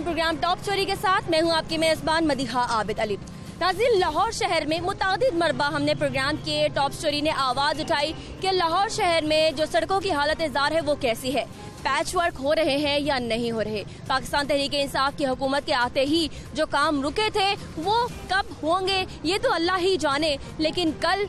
Programme top story के साथ मैं हूँ आपकी मेज़बान मदीहा आबिद अली। नाजिल, लाहौर शहर में मुताद मरबा हमने प्रोग्राम के टॉप स्टोरी ने आवाज़ उठाई कि लाहौर शहर में जो सड़कों की हालत जार है, वो कैसी है? पैच वर्क हो रहे हैं या नहीं हो रहे? पाकिस्तान तहरीक इंसाफ की हुकूमत के आते ही जो काम रुके थे वो कब होंगे? ये तो अल्लाह ही जाने लेकिन कल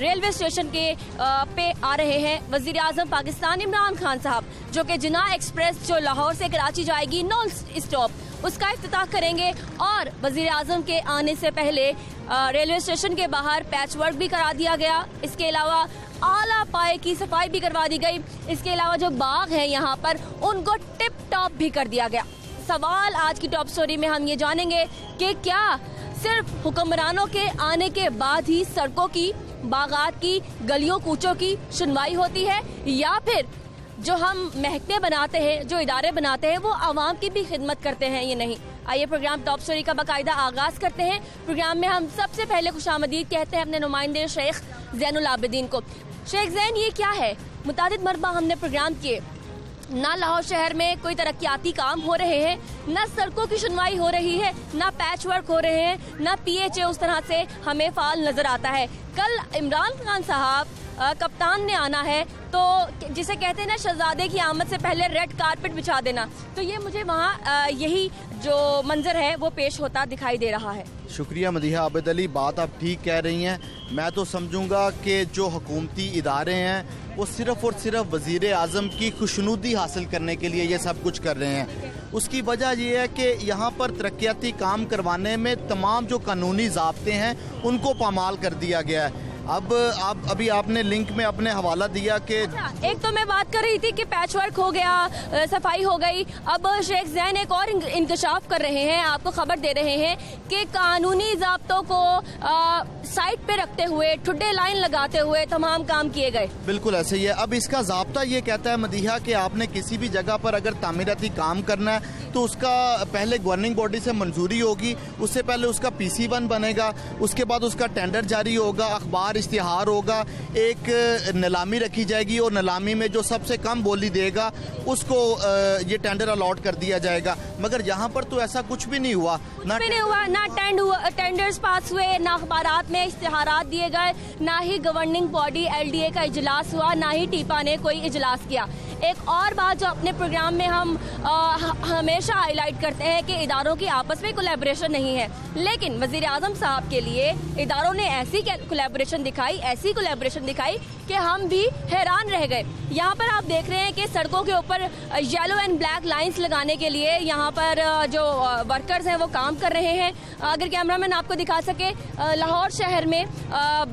रेलवे स्टेशन के आ, पे आ रहे हैं वज़ीर आज़म पाकिस्तान इमरान खान साहब जो कि जिना एक्सप्रेस जो लाहौर से कराची जाएगी नॉन स्टॉप उसका अफ्ताह करेंगे और वज़ीर आज़म के आने से पहले रेलवे स्टेशन के बाहर पैच वर्क भी करा दिया गया। इसके अलावा आला पाए की सफ़ाई भी करवा दी गई। इसके अलावा जो बाग है यहाँ पर, उनको टिप टॉप भी कर दिया गया। सवाल आज की टॉप स्टोरी में हम ये जानेंगे कि क्या सिर्फ़ हुक्मरानों के आने के बाद ही सड़कों की, बागात की, गलियों, कूचों की सुनवाई होती है या फिर जो हम महकमे बनाते हैं, जो इदारे बनाते हैं, वो आवाम की भी खिदमत करते हैं, ये नहीं। आइए प्रोग्राम टॉप स्टोरी का बाकायदा आगाज़ करते हैं। प्रोग्राम में हम सबसे पहले खुश आमदीद कहते हैं अपने नुमाइंदे शेख जैनुल आबिदीन को। शेख जैन, ये क्या है? मुताद मरबा हमने प्रोग्राम किए। ना लाहौर शहर में कोई तरक्याती काम हो रहे हैं, ना सड़कों की सुनवाई हो रही है, ना पैच वर्क हो रहे हैं, ना पीएचए उस तरह से हमें फाल नज़र आता है। कल इमरान खान साहब कप्तान ने आना है तो जिसे कहते हैं ना, शहजादे की आमद से पहले रेड कारपेट बिछा देना। तो ये मुझे वहाँ यही जो मंजर है, वो पेश होता दिखाई दे रहा है। शुक्रिया मदीहा आबिद अली, बात आप ठीक कह रही हैं। मैं तो समझूँगा कि जो हकूमती इदारे हैं, वो सिर्फ़ और सिर्फ़ वज़ीर अजम की खुशनुदी हासिल करने के लिए ये सब कुछ कर रहे हैं। उसकी वजह यह है कि यहाँ पर तरक्याती काम करवाने में तमाम जो कानूनी जबते हैं, उनको पामाल कर दिया गया है। अब आप अभी आपने लिंक में अपने हवाला दिया कि अच्छा, एक तो मैं बात कर रही थी कि पैच वर्क हो गया सफ़ाई हो गई। अब शेख जैन एक और इंकशाफ कर रहे हैं आपको खबर दे रहे हैं कि कानूनी जब्तों को साइड पे रखते हुए ठुड्डे लाइन लगाते हुए तमाम काम किए गए। बिल्कुल ऐसे ही है। अब इसका जबता ये कहता है मदीहा कि आपने किसी भी जगह पर अगर तामीराती काम करना है तो उसका पहले गवर्निंग बॉडी से मंजूरी होगी उससे पहले उसका पी सी वन बनेगा उसके बाद उसका टेंडर जारी होगा अखबार बार इश्तिहार होगा एक नीलामी रखी जाएगी और नीलामी में जो सबसे कम बोली देगा उसको ये टेंडर अलॉट कर दिया जाएगा। मगर यहाँ पर तो ऐसा कुछ भी नहीं हुआ। ना भी नहीं हुआ ना टेंड हुआ टेंडर्स पास हुए ना अखबार में इश्तिहार दिए गए ना ही गवर्निंग बॉडी एलडीए का इजलास हुआ ना ही टीपा ने कोई इजलास किया। एक और बात जो अपने प्रोग्राम में हम आ, हमेशा हाईलाइट करते हैं कि इदारों की आपस में कोलेब्रेशन नहीं है। लेकिन वज़ीर आज़म साहब के लिए इदारों ने ऐसी कोलेब्रेशन दिखाई ऐसी कोलेब्रेशन दिखाई कि हम भी हैरान रह गए। यहाँ पर आप देख रहे हैं कि सड़कों के ऊपर येलो एंड ब्लैक लाइंस लगाने के लिए यहाँ पर जो वर्कर्स हैं वो काम कर रहे हैं। अगर कैमरामैन आपको दिखा सके लाहौर शहर में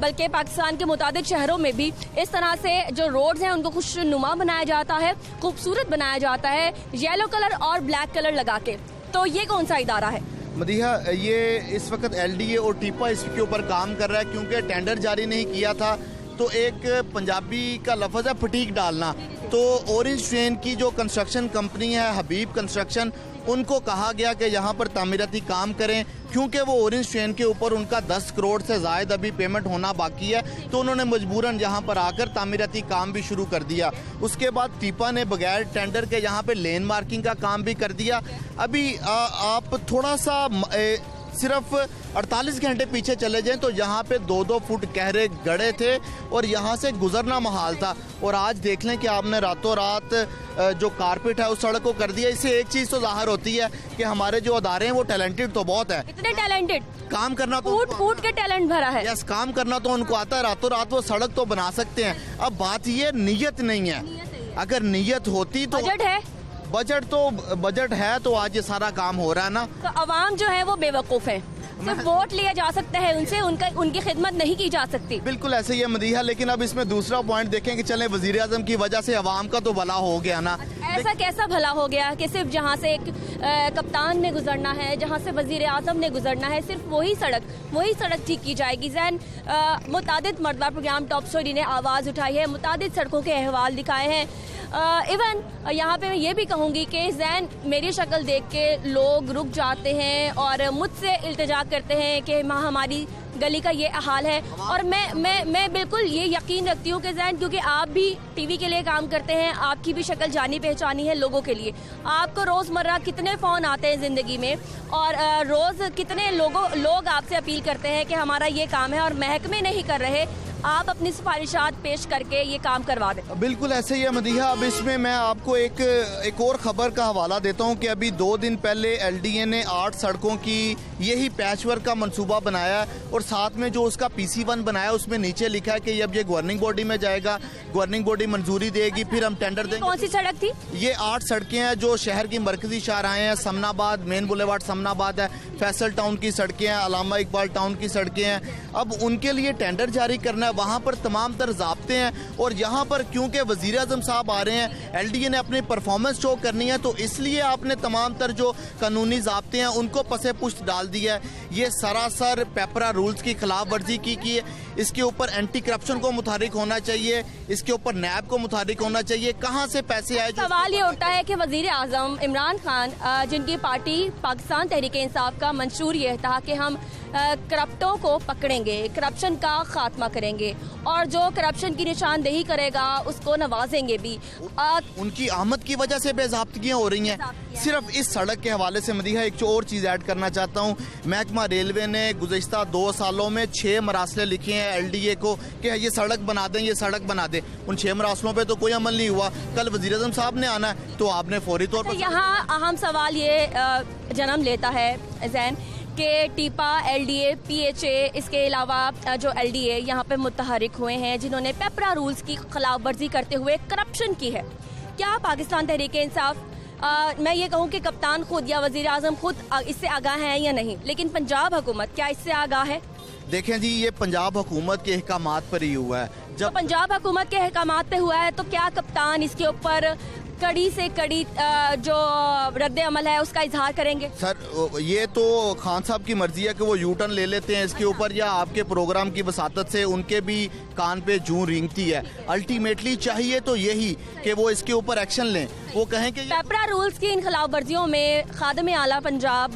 बल्कि पाकिस्तान के मुताबिक शहरों में भी इस तरह से जो रोड्स हैं, उनको खुशनुमा बनाया जाता है, खूबसूरत बनाया जाता है येलो कलर और ब्लैक कलर लगा के। तो ये कौन सा इदारा है? मदीहा, ये इस वक्त एलडीए और टीपा इसके ऊपर काम कर रहा है, क्योंकि टेंडर जारी नहीं किया था। तो एक पंजाबी का लफज है फटीक डालना। तो ऑरेंज ट्रेन की जो कंस्ट्रक्शन कंपनी है हबीब कंस्ट्रक्शन उनको कहा गया कि यहाँ पर तामीराती काम करें क्योंकि वो ऑरेंज ट्रेन के ऊपर उनका 10 करोड़ से जायद अभी पेमेंट होना बाकी है। तो उन्होंने मजबूरन यहाँ पर आकर तामीराती काम भी शुरू कर दिया। उसके बाद टीपा ने बगैर टेंडर के यहाँ पे लेन मार्किंग का काम भी कर दिया। अभी आ, आप थोड़ा सा ए, सिर्फ़ 48 घंटे पीछे चले जाएँ तो यहाँ पे दो दो फुट गहरे गड़े थे और यहाँ से गुजरना महाल था। और आज देख लें कि आपने रातों रात जो कारपेट है उस सड़क को कर दिया। इससे एक चीज़ तो ज़ाहिर होती है कि हमारे जो अदारे हैं वो टैलेंटेड तो बहुत है। इतने टैलेंटेड? काम करना तो फूट फूट के टैलेंट भरा है। यस काम करना तो उनको आता है। रातों रात वो सड़क तो बना सकते हैं। अब बात ये नीयत नहीं है। अगर नीयत होती तो बजट है? बजट तो बजट है तो आज ये सारा काम हो रहा है ना? तो अवाम जो है वो बेवकूफ़ है। सिर्फ़ वोट लिया जा सकता है उनसे उनका उनकी खिदमत नहीं की जा सकती। बिल्कुल ऐसे ही है मदीहा लेकिन अब इसमें दूसरा पॉइंट देखें कि चले वज़ीर आज़म की वजह से अवाम का तो भला हो गया ना। ऐसा कैसा भला हो गया कि सिर्फ़ जहाँ से एक कप्तान ने गुजरना है जहाँ से वज़ीर आज़म ने गुजरना है सिर्फ़ वही सड़क वही सड़क ठीक की जाएगी। जैन मुताद मरतबा प्रोग्राम टॉप स्टोरी ने आवाज़ उठाई है मुताद सड़कों के अहवाल दिखाए हैं। इवन यहाँ पे मैं ये भी कहूँगी कि जैन मेरी शक्ल देख के लोग रुक जाते हैं और मुझसे इल्तजा करते हैं कि महामारी हमारी गली का ये हाल है। और मैं मैं मैं बिल्कुल ये यकीन रखती हूँ कि जैन, क्योंकि आप भी टीवी के लिए काम करते हैं, आपकी भी शक्ल जानी पहचानी है लोगों के लिए। आपको रोज़मर्रा कितने फ़ोन आते हैं ज़िंदगी में? और रोज़ कितने लोगों, लोग आपसे अपील करते हैं कि हमारा ये काम है और महकमे नहीं कर रहे, आप अपनी सिफारिशात पेश करके ये काम करवा दें। बिल्कुल, ऐसे ही है मदीहा। अब इसमें मैं आपको एक एक और खबर का हवाला देता हूँ कि अभी दो दिन पहले एलडीए ने आठ सड़कों की यही पैच वर्क का मंसूबा बनाया और साथ में जो उसका पीसी वन बनाया उसमें नीचे लिखा है कि अब ये गवर्निंग बॉडी में जाएगा गवर्निंग बॉडी मंजूरी देगी फिर हम टेंडर देंगे। कौन सी सड़क थी? ये आठ सड़कें हैं जो शहर की मरकजी शाहराएँ हैं। समनाबाद मेन बुलेवार्ड समनाबाद है फैसल टाउन की सड़कें हैं अलामा इकबाल टाउन की सड़कें हैं। अब उनके लिए टेंडर जारी करना है वहाँ पर तमाम तर जबते हैं। और यहाँ पर क्योंकि वज़ीर अजम साहब आ रहे हैं एल डी ए ने अपनी परफॉर्मेंस शो करनी है तो इसलिए आपने तमाम तर जो कानूनी जबते हैं उनको पसे पुष्ट डाल दिया है। ये सरासर पेपरा की खिलाफ वर्जी की की इसके ऊपर एंटी करप्शन को मुतारिक होना चाहिए इसके ऊपर नैब को मुतारिक होना चाहिए। कहाँ से पैसे आए? सवाल ये उठता है कि वज़ीर आज़म इमरान खान जिनकी पार्टी पाकिस्तान तहरीक इंसाफ का मंशूर यह था कि हम करप्टों को पकड़ेंगे करप्शन का खात्मा करेंगे और जो करप्शन की निशानदेही करेगा उसको नवाजेंगे भी। आ, उनकी आमद की वजह से बेजाबतगियाँ हो रही हैं। सिर्फ़ इस सड़क के हवाले से मदीहा एक और चीज़ ऐड करना चाहता हूँ। महकमा रेलवे ने गुजशत दो सालों में छः मरासले लिखे हैं। एल डी ए को कि ये सड़क बना दें ये सड़क बना दें। उन छः मरासलों पर तो कोई अमल नहीं हुआ। कल वजी अजम साहब ने आना है तो आपने फौरी तौर पर अच्छा, यहाँ अहम सवाल ये जन्म लेता है जैन के टीपा एलडीए पीएचए इसके अलावा जो एलडीए यहाँ पे मुतहरिक हुए हैं जिन्होंने पेपरा रूल्स की खिलाफ वर्जी करते हुए करप्शन की है। क्या पाकिस्तान तहरीक इंसाफ आ, मैं ये कहूँ कि कप्तान खुद या वज़ीर आज़म खुद इससे आगाह हैं या नहीं? लेकिन पंजाब हुकूमत क्या इससे आगाह है? देखें जी, ये पंजाब हुकूमत के अहकाम पर ही हुआ है। जब तो पंजाब हुकूमत के अहकाम पे हुआ है तो क्या कप्तान इसके ऊपर कड़ी से कड़ी जो रद्द अमल है उसका इजहार करेंगे। सर ये तो खान साहब की मर्ज़ी है कि वो यू टर्न ले लेते हैं इसके ऊपर या आपके प्रोग्राम की वसात से उनके भी कान पे जू रिंगती है। अल्टीमेटली चाहिए तो यही कि वो इसके ऊपर एक्शन लें। वो कहें कि पेपरा रूल्स की इन खिलाफ वर्जियों में खादम आला पंजाब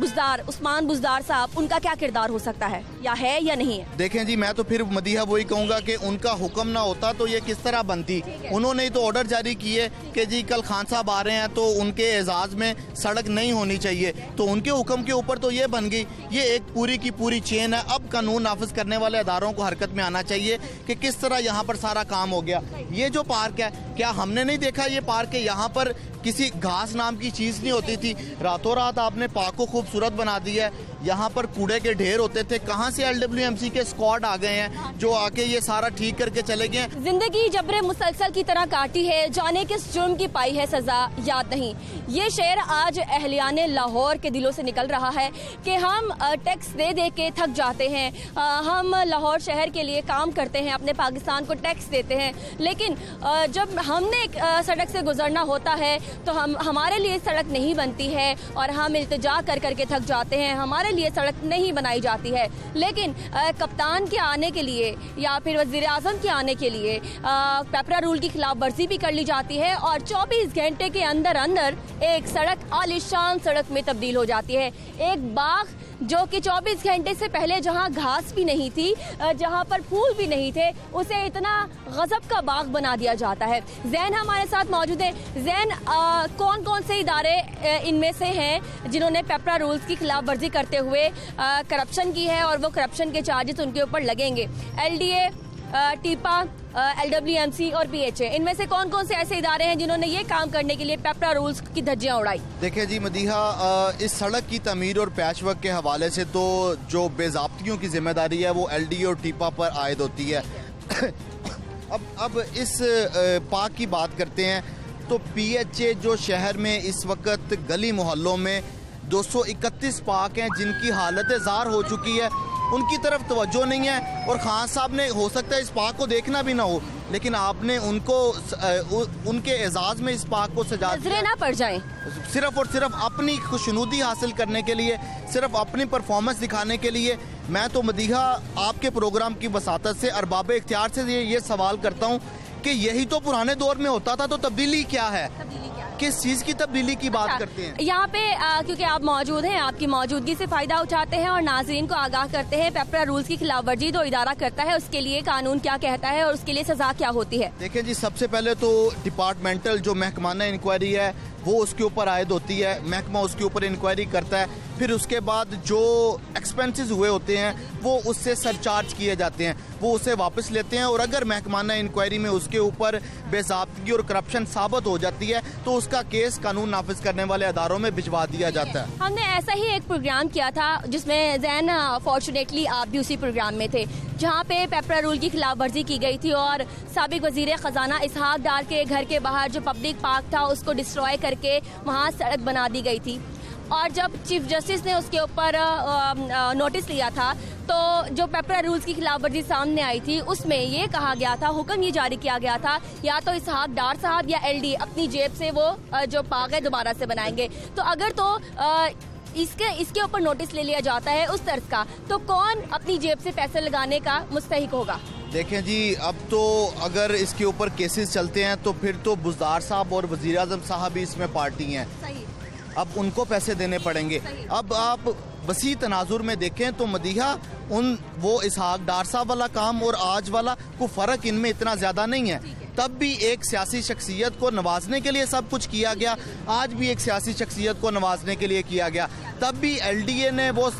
बुजदार उस्मान बुजदार साहब उनका क्या किरदार हो सकता है? या है या नहीं है? देखें जी मैं तो फिर मदीहा वही कहूँगा कि उनका हुक्म ना होता तो ये किस तरह बनती? उन्होंने तो ऑर्डर जारी किए। कि जी, कल खान साहब आ रहे हैं तो उनके एजाज में सड़क नहीं होनी चाहिए। तो उनके हुक्म के ऊपर तो ये बन गई, ये एक पूरी की पूरी चेन है। अब कानून नाफज करने वाले अदारों को हरकत में आना चाहिए कि किस तरह यहाँ पर सारा काम हो गया। ये जो पार्क है, क्या हमने नहीं देखा ये पार्क है यहाँ पर किसी घास नाम की चीज़ नहीं होती थी। रातों रात आपने पार्क को खूबसूरत बना दिया है। यहाँ पर कूड़े के ढेर होते थे। कहाँ से एलडब्ल्यूएमसी के स्क्वाड आ गए हैं, जो आके ये सारा ठीक करके चले गए ज़िंदगी जबरे मुसलसल की तरह काटी है। जाने किस जुर्म की पाई है सजा, याद नहीं। ये शेर आज अहलियान लाहौर के दिलों से निकल रहा है कि हम टैक्स दे दे के थक जाते हैं। हम लाहौर शहर के लिए काम करते हैं, अपने पाकिस्तान को टैक्स देते हैं। लेकिन जब हमने सड़क से गुजरना होता है तो हम हमारे लिए सड़क नहीं बनती है और हम इल्तजा कर करके थक जाते हैं। हमारे लिए सड़क नहीं बनाई जाती है। लेकिन आ, कप्तान के आने के लिए या फिर वज़ीर अजम के आने के लिए पेपरा रूल की खिलाफ वर्जी भी कर ली जाती है और 24 घंटे के अंदर अंदर एक सड़क आलिशान सड़क में तब्दील हो जाती है। एक बाग जो कि 24 घंटे से पहले जहाँ घास भी नहीं थी जहाँ पर फूल भी नहीं थे उसे इतना गजब का बाग बना दिया जाता है। जैन हमारे साथ मौजूद है। जैन कौन कौन से इदारे इनमें से हैं जिन्होंने पेपरा रूल्स की खिलाफ वर्जी करते हुए करप्शन की है और वो करप्शन के चार्जेस उनके ऊपर लगेंगे। एलडीए टीपा एलडब्ल्यूएमसी और पी इनमें से कौन कौन से ऐसे इदारे हैं जिन्होंने ये काम करने के लिए पेपरा रूल्स की धज्जियाँ उड़ाई? देखिए जी, मदीहा इस सड़क की तमीर और पैच वर्क के हवाले से तो जो बेजाबतियों की ज़िम्मेदारी है, वो एलडीए और टीपा पर आयद होती है। अब अब इस पार्क की बात करते हैं। तो पीएचए जो शहर में इस वक्त गली मोहल्लों में 231 पार्क हैं जिनकी हालत जार हो चुकी है। उनकी तरफ़ तवज्जो नहीं है और खान साहब ने हो सकता है इस पार्क को देखना भी ना हो लेकिन आपने उनको उनके एजाज में इस पार्क को सजा ना पड़ जाए। सिर्फ़ और सिर्फ़ अपनी खुशनुदी हासिल करने के लिए सिर्फ़ अपनी परफॉर्मेंस दिखाने के लिए मैं तो मदीहा आपके प्रोग्राम की वसात से अरबाब इख्तियार से ये, ये सवाल करता हूँ कि यही तो पुराने दौर में होता था तो तब्दीली क्या है? किस चीज़ की तब्दीली की बात अच्छा, करते हैं? यहाँ पे आ, क्योंकि आप मौजूद हैं आपकी मौजूदगी से फ़ायदा उठाते हैं और नाजरीन को आगाह करते हैं पेपरा रूल्स की खिलाफ वर्जी जो इदारा करता है उसके लिए कानून क्या कहता है और उसके लिए सजा क्या होती है? देखिए जी सबसे पहले तो डिपार्टमेंटल जो महकमाना इंक्वायरी है वो उसके ऊपर आयद होती है, महकमा उसके ऊपर इंक्वायरी करता है, फिर उसके बाद जो एक्सपेंसेस हुए होते हैं, वो उससे सरचार्ज किए जाते हैं, वो उसे वापस लेते हैं, और अगर महकमाना इंक्वायरी में उसके ऊपर बेजाबगी और करप्शन साबित हो जाती है तो उसका केस कानून नाफिज करने वाले अदारों में भिजवा दिया जाता है। हमने ऐसा ही एक प्रोग्राम किया था, जिसमें जैन फॉर्चुनेटली आप भी उसी प्रोग्राम में थे, जहाँ पे पेपरा रूल की खिलाफ वर्जी की गई थी, और सबक वज़ीर खजाना इसहाक डार के घर के बाहर जो पब्लिक पार्क था, उसको डिस्ट्रॉय करके वहाँ सड़क बना दी गई थी। और जब चीफ जस्टिस ने उसके ऊपर नोटिस लिया था तो जो पेपरा रूल्स की खिलाफ वर्जी सामने आई थी उसमें ये कहा गया था हुक्म ये जारी किया गया था या तो इसहाक डार साहब या एलडी अपनी जेब से वो जो पाग है दोबारा से बनाएँगे। तो अगर तो अ, इसके इसके ऊपर नोटिस ले लिया जाता है उस तर्ज का तो कौन अपनी जेब से पैसे लगाने का मुस्तक होगा? देखें जी अब तो अगर इसके ऊपर केसेस चलते हैं तो फिर तो बुजदार साहब और वज़ीर अजम साहब भी इसमें पार्टी हैं। अब उनको पैसे देने पड़ेंगे। अब आप वसी तनाजुर में देखें तो मदीहा उन वो इसहाक डार साहब वाला काम और आज वाला को फ़र्क इनमें इतना ज़्यादा नहीं है। तब भी एक सियासी शख्सियत को नवाजने के लिए सब कुछ किया गया। आज भी एक सियासी शख्सियत को नवाजने के लिए किया गया। तब भी एलडीए ने वो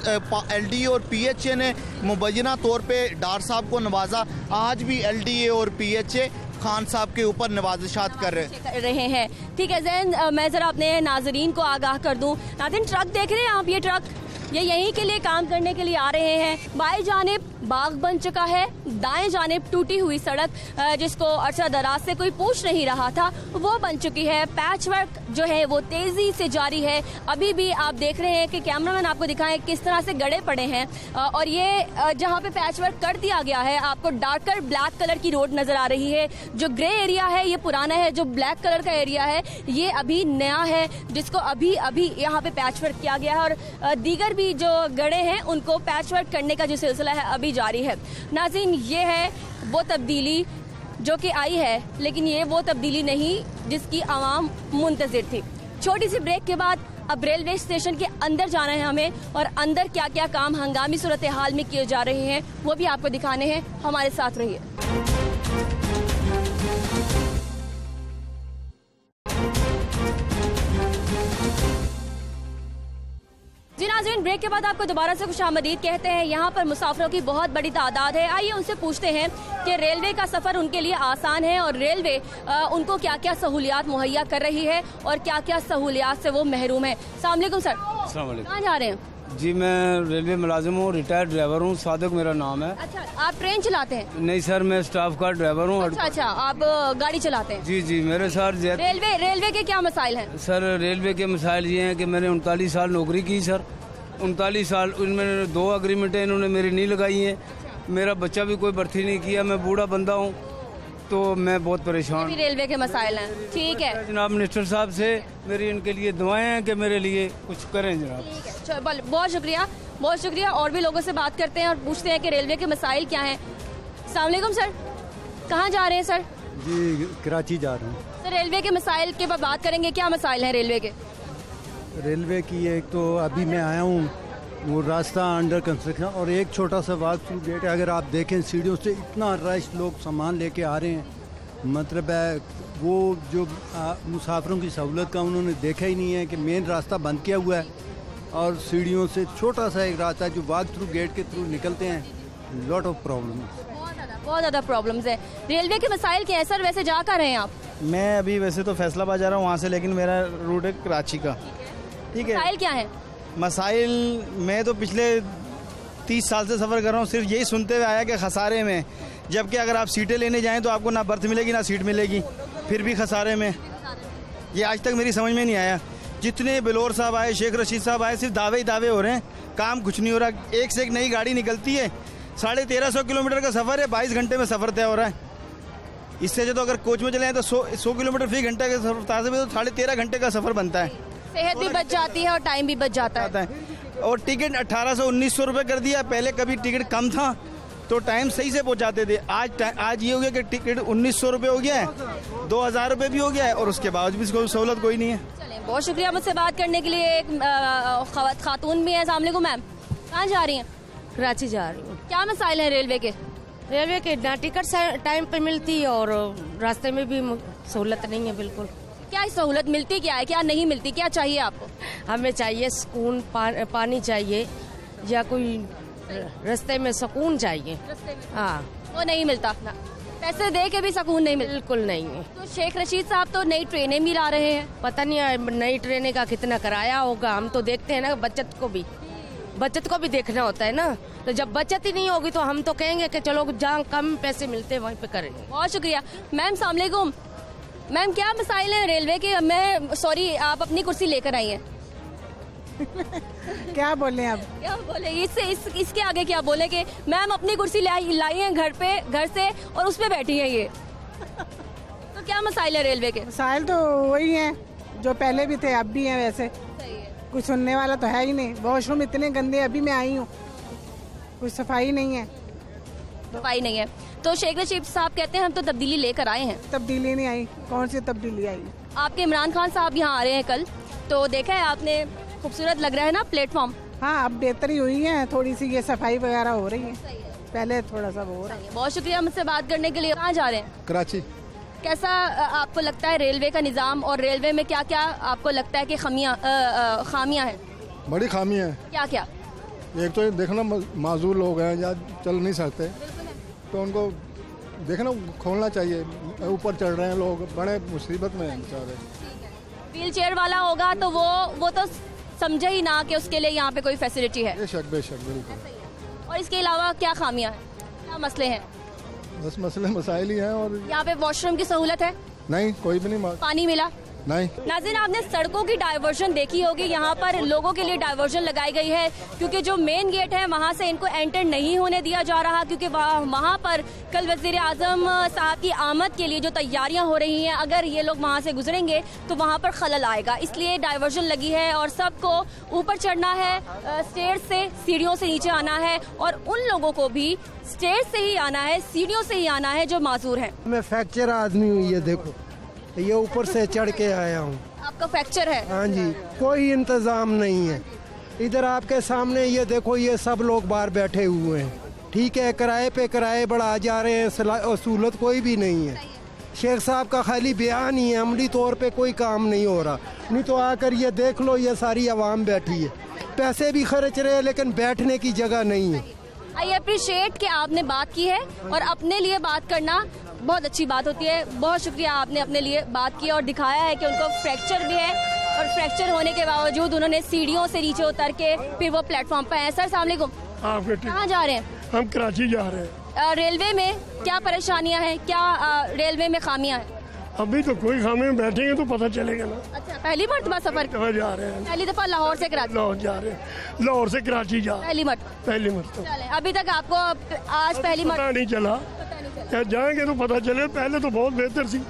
एलडीए और पीएचए ने मुबैना तौर पे डार साहब को नवाजा। आज भी एलडीए और पीएचए खान साहब के ऊपर नवाजिशात कर रहे हैं। रहे हैं। ठीक है, जैन मैं जरा अपने नाजरीन को आगाह कर दूँ। नाजिन ट्रक देख रहे हैं आप ये ट्रक? ये यहीं के लिए काम करने के लिए आ रहे हैं। बाएँ जानिब बाग बन चुका है। दाएँ जानिब टूटी हुई सड़क जिसको अरसा दराज से कोई पूछ नहीं रहा था, वो बन चुकी है। पैच वर्क जो है, वो तेज़ी से जारी है। अभी भी आप देख रहे हैं कि कैमरामैन आपको दिखाएँ किस तरह से गड़े पड़े हैं। और ये जहाँ पे पैच वर्क कर दिया गया है, आपको डार्कर ब्लैक कलर की रोड नज़र आ रही है। जो ग्रे एरिया है, ये पुराना है, जो ब्लैक कलर का एरिया है, ये अभी नया है, जिसको अभी अभी यहाँ पे पैच वर्क किया गया है। और दीगर भी जो गड़े हैं, उनको पैच वर्क करने का जो सिलसिला है अभी जारी है। नाजिन ये है वो तब्दीली जो कि आई है, लेकिन ये वो तब्दीली नहीं जिसकी आवाम मुंतजर थी। छोटी सी ब्रेक के बाद अब रेलवे स्टेशन के अंदर जाना है हमें, और अंदर क्या क्या काम हंगामी सूरत हाल में किए जा रहे हैं, वो भी आपको दिखाने हैं। हमारे साथ रहिए। ब्रेक के बाद आपको दोबारा से खुश आमदीद कहते हैं। यहाँ पर मुसाफिरों की बहुत बड़ी तादाद है। आइए उनसे पूछते हैं कि रेलवे का सफ़र उनके लिए आसान है और रेलवे उनको क्या क्या सहूलियात मुहैया कर रही है और क्या क्या सहूलियात से वो महरूम है। सलामकुम सर। कहाँ जा रहे हैं? जी मैं रेलवे मुलाजिम हूँ रिटायर्ड ड्राइवर हूँ। सादक मेरा नाम है। अच्छा आप ट्रेन चलाते हैं? नहीं सर मैं स्टाफ का ड्राइवर हूँ अच्छा अच्छा आप गाड़ी चलाते हैं? जी जी मेरे साथ रेलवे रेलवे के क्या मसाइल हैं? सर रेलवे के मिसाइल ये हैं कि मैंने उनतालीस साल नौकरी की सर उनतालीस साल उनमें दो अग्रीमेंटें इन्होंने मेरी नहीं लगाई हैं। मेरा बच्चा भी कोई भर्ती नहीं किया मैं बूढ़ा बंदा हूँ तो मैं बहुत परेशान भी रेलवे के मसाइल हैं? ठीक है। जनाब मिनिस्टर साहब से मेरी इनके लिए दुआएँ हैं कि मेरे लिए कुछ करें जनाब। है। बहुत शुक्रिया बहुत शुक्रिया। और भी लोगों से बात करते हैं और पूछते हैं कि रेलवे के मसाइल क्या हैं। सलामकुम सर। कहाँ जा रहे हैं सर? जी कराची जा रहा हूँ। सर रेलवे के मसाइल के बाद बात करेंगे। क्या मसाइल हैं रेलवे के? रेलवे की एक तो अभी मैं आया हूँ वो रास्ता अंडर कंस्ट्रक्शन और एक छोटा सा वाक थ्रू गेट है। अगर आप देखें सीढ़ियों से इतना रश लोग सामान लेके आ रहे हैं मतलब है वो जो मुसाफिरों की सहूलत का उन्होंने देखा ही नहीं है कि मेन रास्ता बंद किया हुआ है और सीढ़ियों से छोटा सा एक रास्ता है जो वाक थ्रू गेट के थ्रू निकलते हैं। लॉट ऑफ़ प्रॉब्लम बहुत ज़्यादा बहुत ज़्यादा प्रॉब्लम्स है। रेलवे के मसाइल क्या है सर वैसे जा कर रहे हैं आप? मैं अभी वैसे तो फैसलाबाद जा रहा हूँ वहाँ से लेकिन मेरा रूट है कराची का। ठीक है। मसाइल क्या है? मसाइल मैं तो पिछले तीस साल से सफ़र कर रहा हूँ सिर्फ़ यही सुनते हुए आया कि खसारे में। जबकि अगर आप सीटें लेने जाएँ तो आपको ना बर्थ मिलेगी ना सीट मिलेगी फिर भी खसारे में। ये आज तक मेरी समझ में नहीं आया। जितने बिलोर साहब आए शेख रशीद साहब आए सिर्फ़ दावे ही दावे हो रहे हैं। काम कुछ नहीं हो रहा। एक से एक नई गाड़ी निकलती है। साढ़े तेरह सौ किलोमीटर का सफ़र है बाईस घंटे में सफ़र तय हो रहा है। इससे जो तो अगर कोच में चले जाएँ तो सौ सौ किलोमीटर फ़ी घंटे के रफ्तार से भी तो साढ़े तेरह घंटे का सफ़र बनता है। सेहत भी बच जाती है और टाइम भी बच जाता है। और टिकट अठारह सौ उन्नीस सौ रुपये कर दिया। पहले कभी टिकट कम था तो टाइम सही से पहुंचाते थे। आज आज ये हो गया कि टिकट उन्नीस सौ रुपये हो गया है दो हज़ार रुपये भी हो गया है और उसके बावजूद भी इसको सहूलत कोई नहीं है। बहुत शुक्रिया मुझसे बात करने के लिए। एक खातून भी है सामने को मैम। कहाँ जा रही हैं? कराची जा रही हूँ। क्या मसाइल हैं रेलवे के? रेलवे के ना टिकट टाइम पे मिलती है और रास्ते में भी सहूलत नहीं है बिल्कुल। क्या सहूलत मिलती क्या है? क्या नहीं मिलती? क्या चाहिए आपको? हमें चाहिए सुकून पा, पानी चाहिए या कोई रास्ते में सुकून चाहिए। हाँ। वो नहीं मिलता पैसे दे के भी सुकून नहीं मिलता। बिल्कुल नहीं है। तो शेख रशीद साहब तो नई ट्रेनें भी ला रहे हैं। पता नहीं है नई ट्रेनें का कितना किराया होगा हम तो देखते हैं ना बचत को भी। बचत को भी देखना होता है ना। तो जब बचत ही नहीं होगी तो हम तो कहेंगे कि चलो जहाँ कम पैसे मिलते हैं वहीं पे करेंगे। बहुत शुक्रिया। मैम सलामकुम मैम क्या मसाइल है रेलवे के? मैं सॉरी आप अपनी कुर्सी लेकर आई हैं। क्या बोले अब क्या बोले? इससे इस, इसके आगे क्या बोले कि मैम अपनी कुर्सी लाई लाई है घर पे घर से और उस पे बैठी है ये। तो क्या मसाइल है रेलवे के? मसाइल तो वही है जो पहले भी थे अब भी हैं वैसे। कुछ सुनने वाला तो है ही नहीं। वॉशरूम इतने गंदे अभी मैं आई हूँ। कुछ सफ़ाई नहीं है। सफ़ाई नहीं है। तो शेख रशीद साहब कहते हैं हम तो तब्दीली लेकर आए हैं। तब्दीली नहीं आई। कौन सी तब्दीली आई? आपके इमरान खान साहब यहाँ आ रहे हैं कल। तो देखा है आपने खूबसूरत लग रहा है ना प्लेटफॉर्म? हाँ अब बेहतरी हुई है। थोड़ी सी ये सफ़ाई वगैरह हो रही है। पहले थोड़ा सा हो रहा है। बहुत शुक्रिया मुझसे बात करने के लिए। कहाँ जा रहे हैं? कराची। कैसा आपको लगता है रेलवे का निज़ाम और रेलवे में क्या क्या आपको लगता है कि खमियाँ खामियाँ हैं? बड़ी खामी है। क्या क्या एक तो देखना माजूर लोग हैं या चल नहीं सकते। तो उनको देखना खोलना चाहिए। ऊपर चढ़ रहे हैं लोग बड़े मुसीबत में हैं बेचारे व्हील चेयर वाला होगा तो वो वो तो समझे ही ना कि उसके लिए यहाँ पे कोई फैसिलिटी है। बेशक बेशक बिल्कुल। और इसके अलावा क्या खामियाँ हैं? क्या मसले हैं? बस मसले मसाइल ही हैं और यहाँ पे वॉशरूम की सहूलत है? नहीं कोई भी नहीं पानी मिला? नहीं। नाजिन आपने सड़कों की डाइवर्जन देखी होगी। यहाँ पर लोगों के लिए डाइवर्जन लगाई गई है क्योंकि जो मेन गेट है वहाँ से इनको एंटर नहीं होने दिया जा रहा क्योंकि वहाँ पर कल वज़ीर आज़म साहब की आमद के लिए जो तैयारियाँ हो रही हैं अगर ये लोग वहाँ से गुजरेंगे तो वहाँ पर खलल आएगा। इसलिए डाइवर्जन लगी है और सबको ऊपर चढ़ना है स्टेयर से सीढ़ियों से नीचे आना है और उन लोगों को भी स्टेयर से ही आना है सीढ़ियों से ही आना है जो माजूर है। मैं फ्रैक्चर आदमी हूँ ये देखो। ये ऊपर से चढ़ के आया हूँ। आपका फ्रैक्चर है? हाँ जी कोई इंतज़ाम नहीं है। इधर आपके सामने ये देखो ये सब लोग बाहर बैठे हुए हैं। ठीक है किराए पे किराए बढ़ा जा रहे हैं सहूलत कोई भी नहीं है। शेख साहब का खाली बयान ही है अमली तौर पे कोई काम नहीं हो रहा। नहीं तो आकर ये देख लो ये सारी आवाम बैठी है। पैसे भी खर्च रहे हैं लेकिन बैठने की जगह नहीं है। आई अप्रिशिएट कि आपने बात की है और अपने लिए बात करना बहुत अच्छी बात होती है। बहुत शुक्रिया आपने अपने लिए बात की और दिखाया है कि उनको फ्रैक्चर भी है और फ्रैक्चर होने के बावजूद उन्होंने सीढ़ियों से नीचे उतर के फिर वो प्लेटफॉर्म पर हैं सर सलामकुम आपके ठीक। कहाँ जा रहे हैं? हम कराची जा रहे हैं। रेलवे में क्या परेशानियाँ हैं? क्या रेलवे में खामियाँ हैं? अभी तो कोई खामे में बैठेंगे तो पता चलेगा ना। अच्छा पहली मरतबा सफ़र? कहाँ जा रहे हैं। पहली दफ़ा लाहौर से कराची? लाहौर जा रहे हैं। लाहौर से कराची जा पहली मरतबा पहली मरतबा अभी तक आपको आज पहली पता मरतबा नहीं चला। जाएँगे तो पता चले पहले तो बहुत बेहतर थी।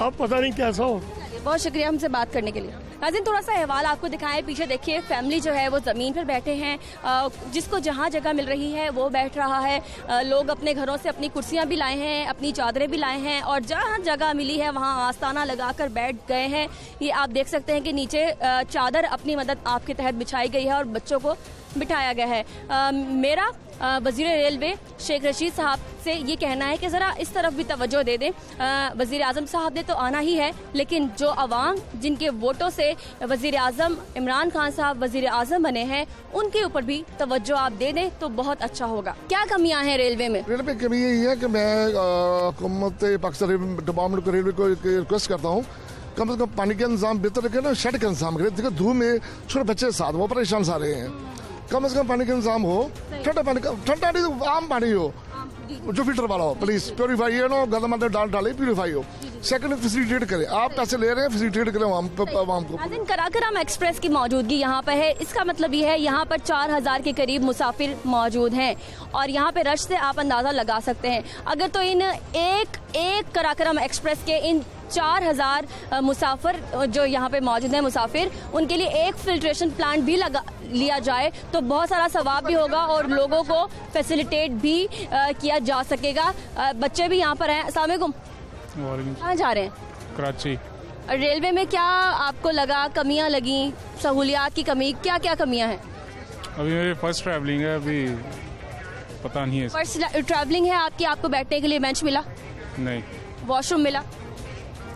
अब पता नहीं कैसा हो। बहुत शुक्रिया हमसे बात करने के लिए। नाजिन थोड़ा सा अहवाल आपको दिखाएँ, पीछे देखिए फैमिली जो है वो ज़मीन पर बैठे हैं जिसको जहाँ जगह मिल रही है वो बैठ रहा है। लोग अपने घरों से अपनी कुर्सियाँ भी लाए हैं, अपनी चादरें भी लाए हैं और जहाँ जगह मिली है वहाँ आस्ताना लगाकर बैठ गए हैं। ये आप देख सकते हैं कि नीचे चादर अपनी मदद आपके तहत बिछाई गई है और बच्चों को बिठाया गया है। मेरा वज़ीर रेलवे शेख रशीद साहब से ये कहना है कि ज़रा इस तरफ़ भी तवज्जो दे दें। अ, वज़ीर आज़म साहब ने तो आना ही है लेकिन जो अवाम जिनके वोटों से वज़ीर आज़म इमरान खान साहब वज़ीर आज़म बने हैं उनके ऊपर भी तवज्जो आप दे दें तो बहुत अच्छा होगा। क्या कमियाँ हैं रेलवे में? रेलवे कमी यही है कि मैं पाकिस्तान डिपार्टमेंट रेलवे को रिक्वेस्ट करता हूँ। कम से कम पानी का इंतज़ाम बेहतर रखे ना शेड का इंतज़ाम करे। देखो धूप में छोटे बच्चे साथ वो परेशान सा रहे हैं। कम से कम पानी का इंतज़ाम हो। ठंडा पानी का ठंडा नहीं तो आम पानी हो। जो। फ़िल्टर वाला हो प्लीज़ प्योरीफाई है ना गर्म अंदर डाल डाले प्योरीफाई हो। सेकंड फैसिलिटेट करें। आप पैसे ले रहे हैं फैसिलिटेट करें आवाम को। कराकरम एक्सप्रेस की मौजूदगी यहाँ पर है इसका मतलब ये है यहाँ पर चार हज़ार के करीब मुसाफिर मौजूद हैं। और यहाँ पे रश से आप अंदाज़ा लगा सकते हैं। अगर तो इन एक एक कराकरम एक्सप्रेस के इन चार हज़ार मुसाफिर जो यहाँ पे मौजूद हैं मुसाफिर उनके लिए एक फिल्ट्रेशन प्लांट भी लगा लिया जाए तो बहुत सारा सवाब भी होगा और लोगों को फैसिलिटेट भी अ, किया जा सकेगा। अ, बच्चे भी यहाँ पर हैं। असलम कहाँ जा रहे हैं? कराची। रेलवे में क्या आपको लगा कमियाँ लगी सहूलियात की कमी क्या क्या कमियाँ हैं? अभी मेरी फ़र्स्ट ट्रैवलिंग है अभी पता नहीं है फ़र्स्ट ट्रैवलिंग है आपकी आपको बैठने के लिए बेंच मिला? नहीं। वॉशरूम मिला?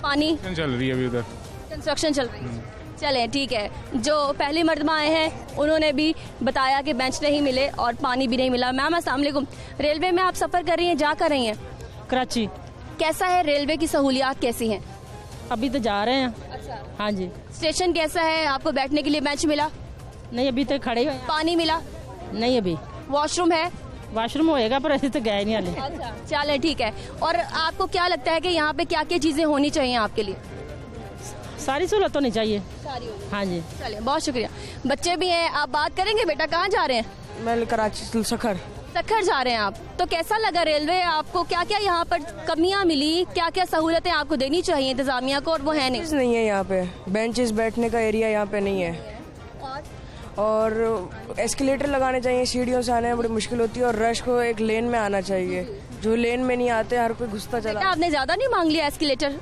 पानी? चल रही है अभी उधर। कंस्ट्रक्शन चल रही है। चले ठीक है। जो पहली मर्दमा आए हैं उन्होंने भी बताया कि बेंच नहीं मिले और पानी भी नहीं मिला। मैम अस्सलाम वालेकुम रेलवे में आप सफ़र कर रही हैं जा कर रही हैं? कराची। कैसा है रेलवे की सहूलियात कैसी हैं? अभी तो जा रहे हैं। अच्छा। हाँ जी। स्टेशन कैसा है? आपको बैठने के लिए बेंच मिला? नहीं अभी तक खड़े हुए पानी मिला? नहीं अभी। वॉशरूम है? वॉशरूम होएगा पर ऐसे तो गए नहीं हाले अच्छा चले ठीक है। और आपको क्या लगता है कि यहाँ पे क्या क्या चीज़ें होनी चाहिए आपके लिए? सारी सहूलत होनी चाहिए। सारी हाँ जी। चलिए बहुत शुक्रिया। बच्चे भी हैं आप बात करेंगे? बेटा कहाँ जा रहे हैं? मैं कराची सखर। सखर जा रहे हैं आप। तो कैसा लगा रेलवे आपको? क्या क्या यहाँ पर कमियाँ मिली? क्या क्या सहूलतें आपको देनी चाहिए इंतजामिया को और वो है नहीं? नहीं है यहाँ पे। बेंचेस बैठने का एरिया यहाँ पे नहीं है। और एस्केलेटर लगाने चाहिए सीढ़ियों से आने में बड़ी मुश्किल होती है और रश को एक लेन में आना चाहिए। जो लेन में नहीं आते हर कोई घुसता चला। आपने ज़्यादा नहीं मांग लिया एस्केलेटर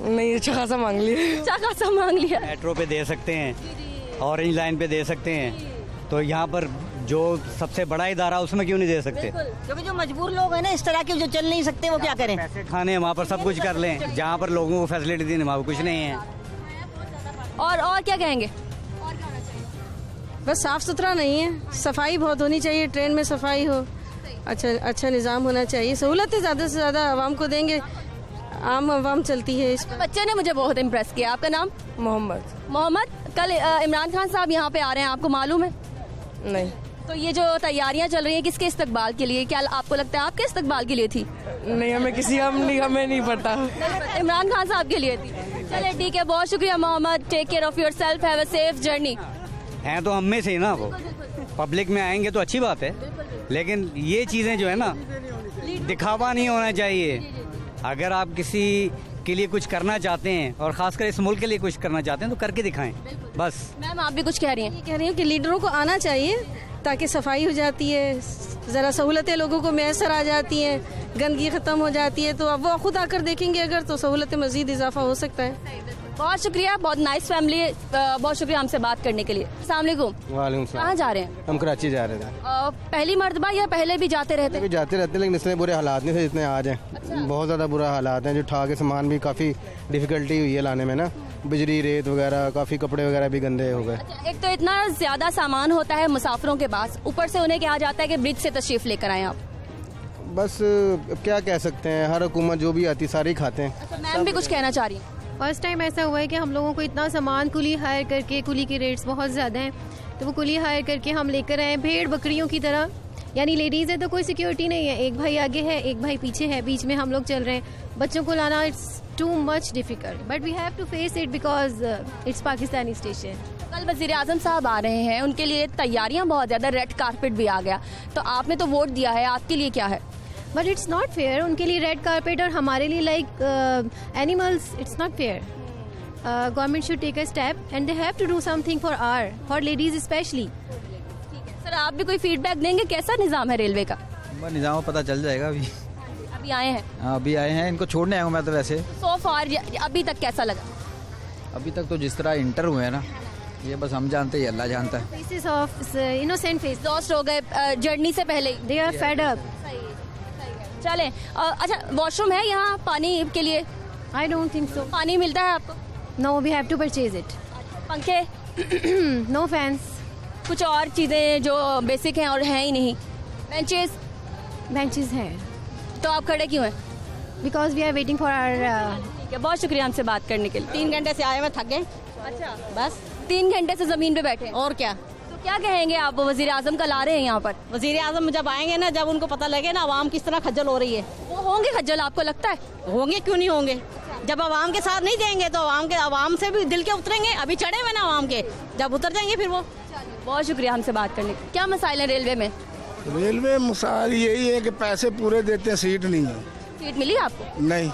नहीं अच्छा खासा मांग लिया। अच्छा खासा मांग लिया। मेट्रो पे दे सकते हैं ऑरेंज लाइन पे दे सकते हैं। तो यहाँ पर जो सबसे बड़ा इदारा उसमें क्यों नहीं दे सकते? क्योंकि जो मजबूर लोग हैं ना इस तरह के जो चल नहीं सकते वो क्या करें? खाने वहाँ पर सब कुछ कर लें। जहाँ पर लोगों को फैसिलिटी देने वहाँ पर कुछ नहीं है। और और क्या कहेंगे? बस साफ़ सुथरा नहीं है। सफ़ाई बहुत होनी चाहिए ट्रेन में सफ़ाई हो। अच्छा अच्छा निज़ाम होना चाहिए। सहूलतें ज़्यादा से ज़्यादा आवाम को देंगे। आम आवाम चलती है इस बच्चे ने मुझे बहुत इम्प्रेस किया। आपका नाम? मोहम्मद। मोहम्मद कल इमरान खान साहब यहाँ पे आ रहे हैं। आपको मालूम है? नहीं। तो ये जो तैयारियाँ चल रही हैं किसके इस्तकबाल के लिए? क्या आपको लगता है आपके इस्तकबाल के लिए थी? नहीं हमें किसी हम नहीं हमें नहीं पता। इमरान खान साहब के लिए थी। चलिए ठीक है बहुत शुक्रिया Mohammad. Take care of yourself have a safe journey हैं तो हम में से ही ना वो। पब्लिक में आएँगे तो अच्छी बात है। लेकिन ये चीज़ें जो है ना दिखावा नहीं होना चाहिए। अगर आप किसी के लिए कुछ करना चाहते हैं और खासकर इस मुल्क के लिए कुछ करना चाहते हैं तो करके दिखाएँ। बस। मैम आप भी कुछ कह रही हैं। कह रही हूँ कि लीडरों को आना चाहिए ताकि सफ़ाई हो जाती है ज़रा सहूलतें लोगों को मैसर आ जाती हैं गंदगी ख़त्म हो जाती है तो अब वो खुद आकर देखेंगे अगर तो सहूलतें मज़ीद इजाफा हो सकता है। बहुत शुक्रिया बहुत नाइस फैमिली बहुत शुक्रिया हमसे बात करने के लिए। अस्सलाम वालेकुम। कहाँ जा रहे हैं? हम कराची जा रहे थे। पहली मरतबा या पहले भी जाते रहते? अभी जाते रहते हैं लेकिन इतने बुरे हालात नहीं थे जितने आज हैं। अच्छा। बहुत ज़्यादा बुरा हालात हैं जो ठा के सामान भी काफ़ी डिफ़िकल्टी हुई है लाने में ना। बिजली रेत वगैरह काफ़ी कपड़े वगैरह भी गंदे हो गए। अच्छा, एक तो इतना ज़्यादा सामान होता है मुसाफिरों के पास ऊपर से उन्हें कहा जाता है कि ब्रिज से तशरीफ़ लेकर आए आप। बस क्या कह सकते हैं हर हुकूमत जो भी आती सारी खाते हैं। मैम भी कुछ कहना चाह रही हैं। फ़र्स्ट टाइम ऐसा हुआ है कि हम लोगों को इतना सामान कुली हायर करके, कुली के रेट्स बहुत ज़्यादा हैं। तो वो कुली हायर करके हम लेकर आए भेड़ बकरियों की तरह। यानी लेडीज़ है तो कोई सिक्योरिटी नहीं है। एक भाई आगे है, एक भाई पीछे है, बीच में हम लोग चल रहे हैं। बच्चों को लाना it's too much difficult but we have to face it because it's Pakistani station कल वज़ीर आज़म साहब आ रहे हैं। उनके लिए तैयारियाँ बहुत ज़्यादा। रेड कारपेट भी आ गया। तो आपने तो वोट दिया है। आपके लिए क्या है? बट इट्स नॉट फेयर उनके लिए रेड कारपेट और हमारे लिए like animals it's not fair government should take a step and they have to do something for our for ladies specially sir आप भी कोई फीडबैक देंगे? कैसा निज़ाम है रेलवे का? निज़ाम पता चल जाएगा अभी। अभी आए हैं? हाँ, अभी आए हैं। इनको छोड़ने आया हूँ मैं तो वैसे। सो फार अभी तक कैसा लगा? अभी तक तो जिस तरह इंटर हुए हैं ना ये बस हम जानते हैं अल्लाह जानता है। Faces of innocent face lost हो गए जर्नी से पहले। दे आर फेड अप चलें अ, अच्छा वॉशरूम है यहाँ पानी के लिए? आई डोंट थिंक सो पानी मिलता है आपको? No we have to purchase it पंखे? नो फैंस कुछ और चीज़ें जो बेसिक हैं और हैं ही नहीं। बेंचेस बेंचेस हैं। तो आप खड़े क्यों हैं? Because we are waiting for our ठीक है बहुत शुक्रिया हमसे बात करने के लिए। तीन घंटे से आए हुए थक गए अच्छा बस। तीन घंटे से ज़मीन पे बैठे और क्या? क्या कहेंगे आप? वज़ीर आज़म कल आ रहे हैं यहाँ पर। वज़ीर आज़म जब आएँगे ना जब उनको पता लगे ना आवाम किस तरह खज्जल हो रही है। वो होंगे खज्जल आपको लगता है? होंगे क्यों नहीं होंगे? जब आवाम के साथ नहीं देंगे तो आवाम के आवाम से भी दिल के उतरेंगे अभी चढ़े हुए ना आवाम के। जब उतर जाएँगे फिर वो। बहुत शुक्रिया हमसे बात करने के क्या मसाइल है रेलवे में? रेलवे मसाल यही है कि पैसे पूरे देते हैं सीट नहीं है। सीट मिली आपको? नहीं।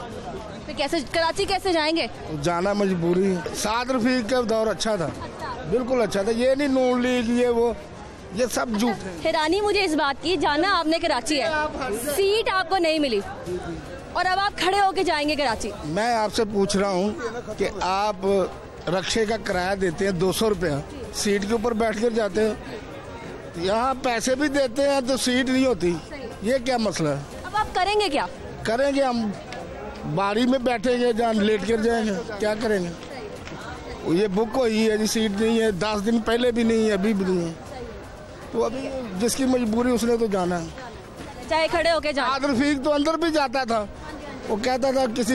फिर कैसे कराची कैसे जाएँगे? जाना मजबूरी है। सात रफीक का दौर अच्छा था। बिल्कुल अच्छा था। ये नहीं नून लीग ये वो ये सब झूठ है हैरानी मुझे इस बात की जाना आपने कराची है। सीट आपको नहीं मिली। और अब आप खड़े होके जाएँगे कराची। मैं आपसे पूछ रहा हूँ कि आप रक्षे का किराया देते हैं दो सौ रुपया। सीट के ऊपर बैठ कर जाते हैं। यहाँ पैसे भी देते हैं तो सीट नहीं होती। ये क्या मसला है? अब आप करेंगे क्या? करेंगे हम। बारी में बैठेंगे जहाँ लेट कर जाएँगे। क्या करेंगे? ये बुक हुई है जी सीट नहीं है दस दिन पहले भी नहीं है अभी भी नहीं है। तो अभी जिसकी मजबूरी उसने तो जाना है। चाहे खड़े होके जाए आदर फीक तो अंदर भी जाता था। वो कहता था किसी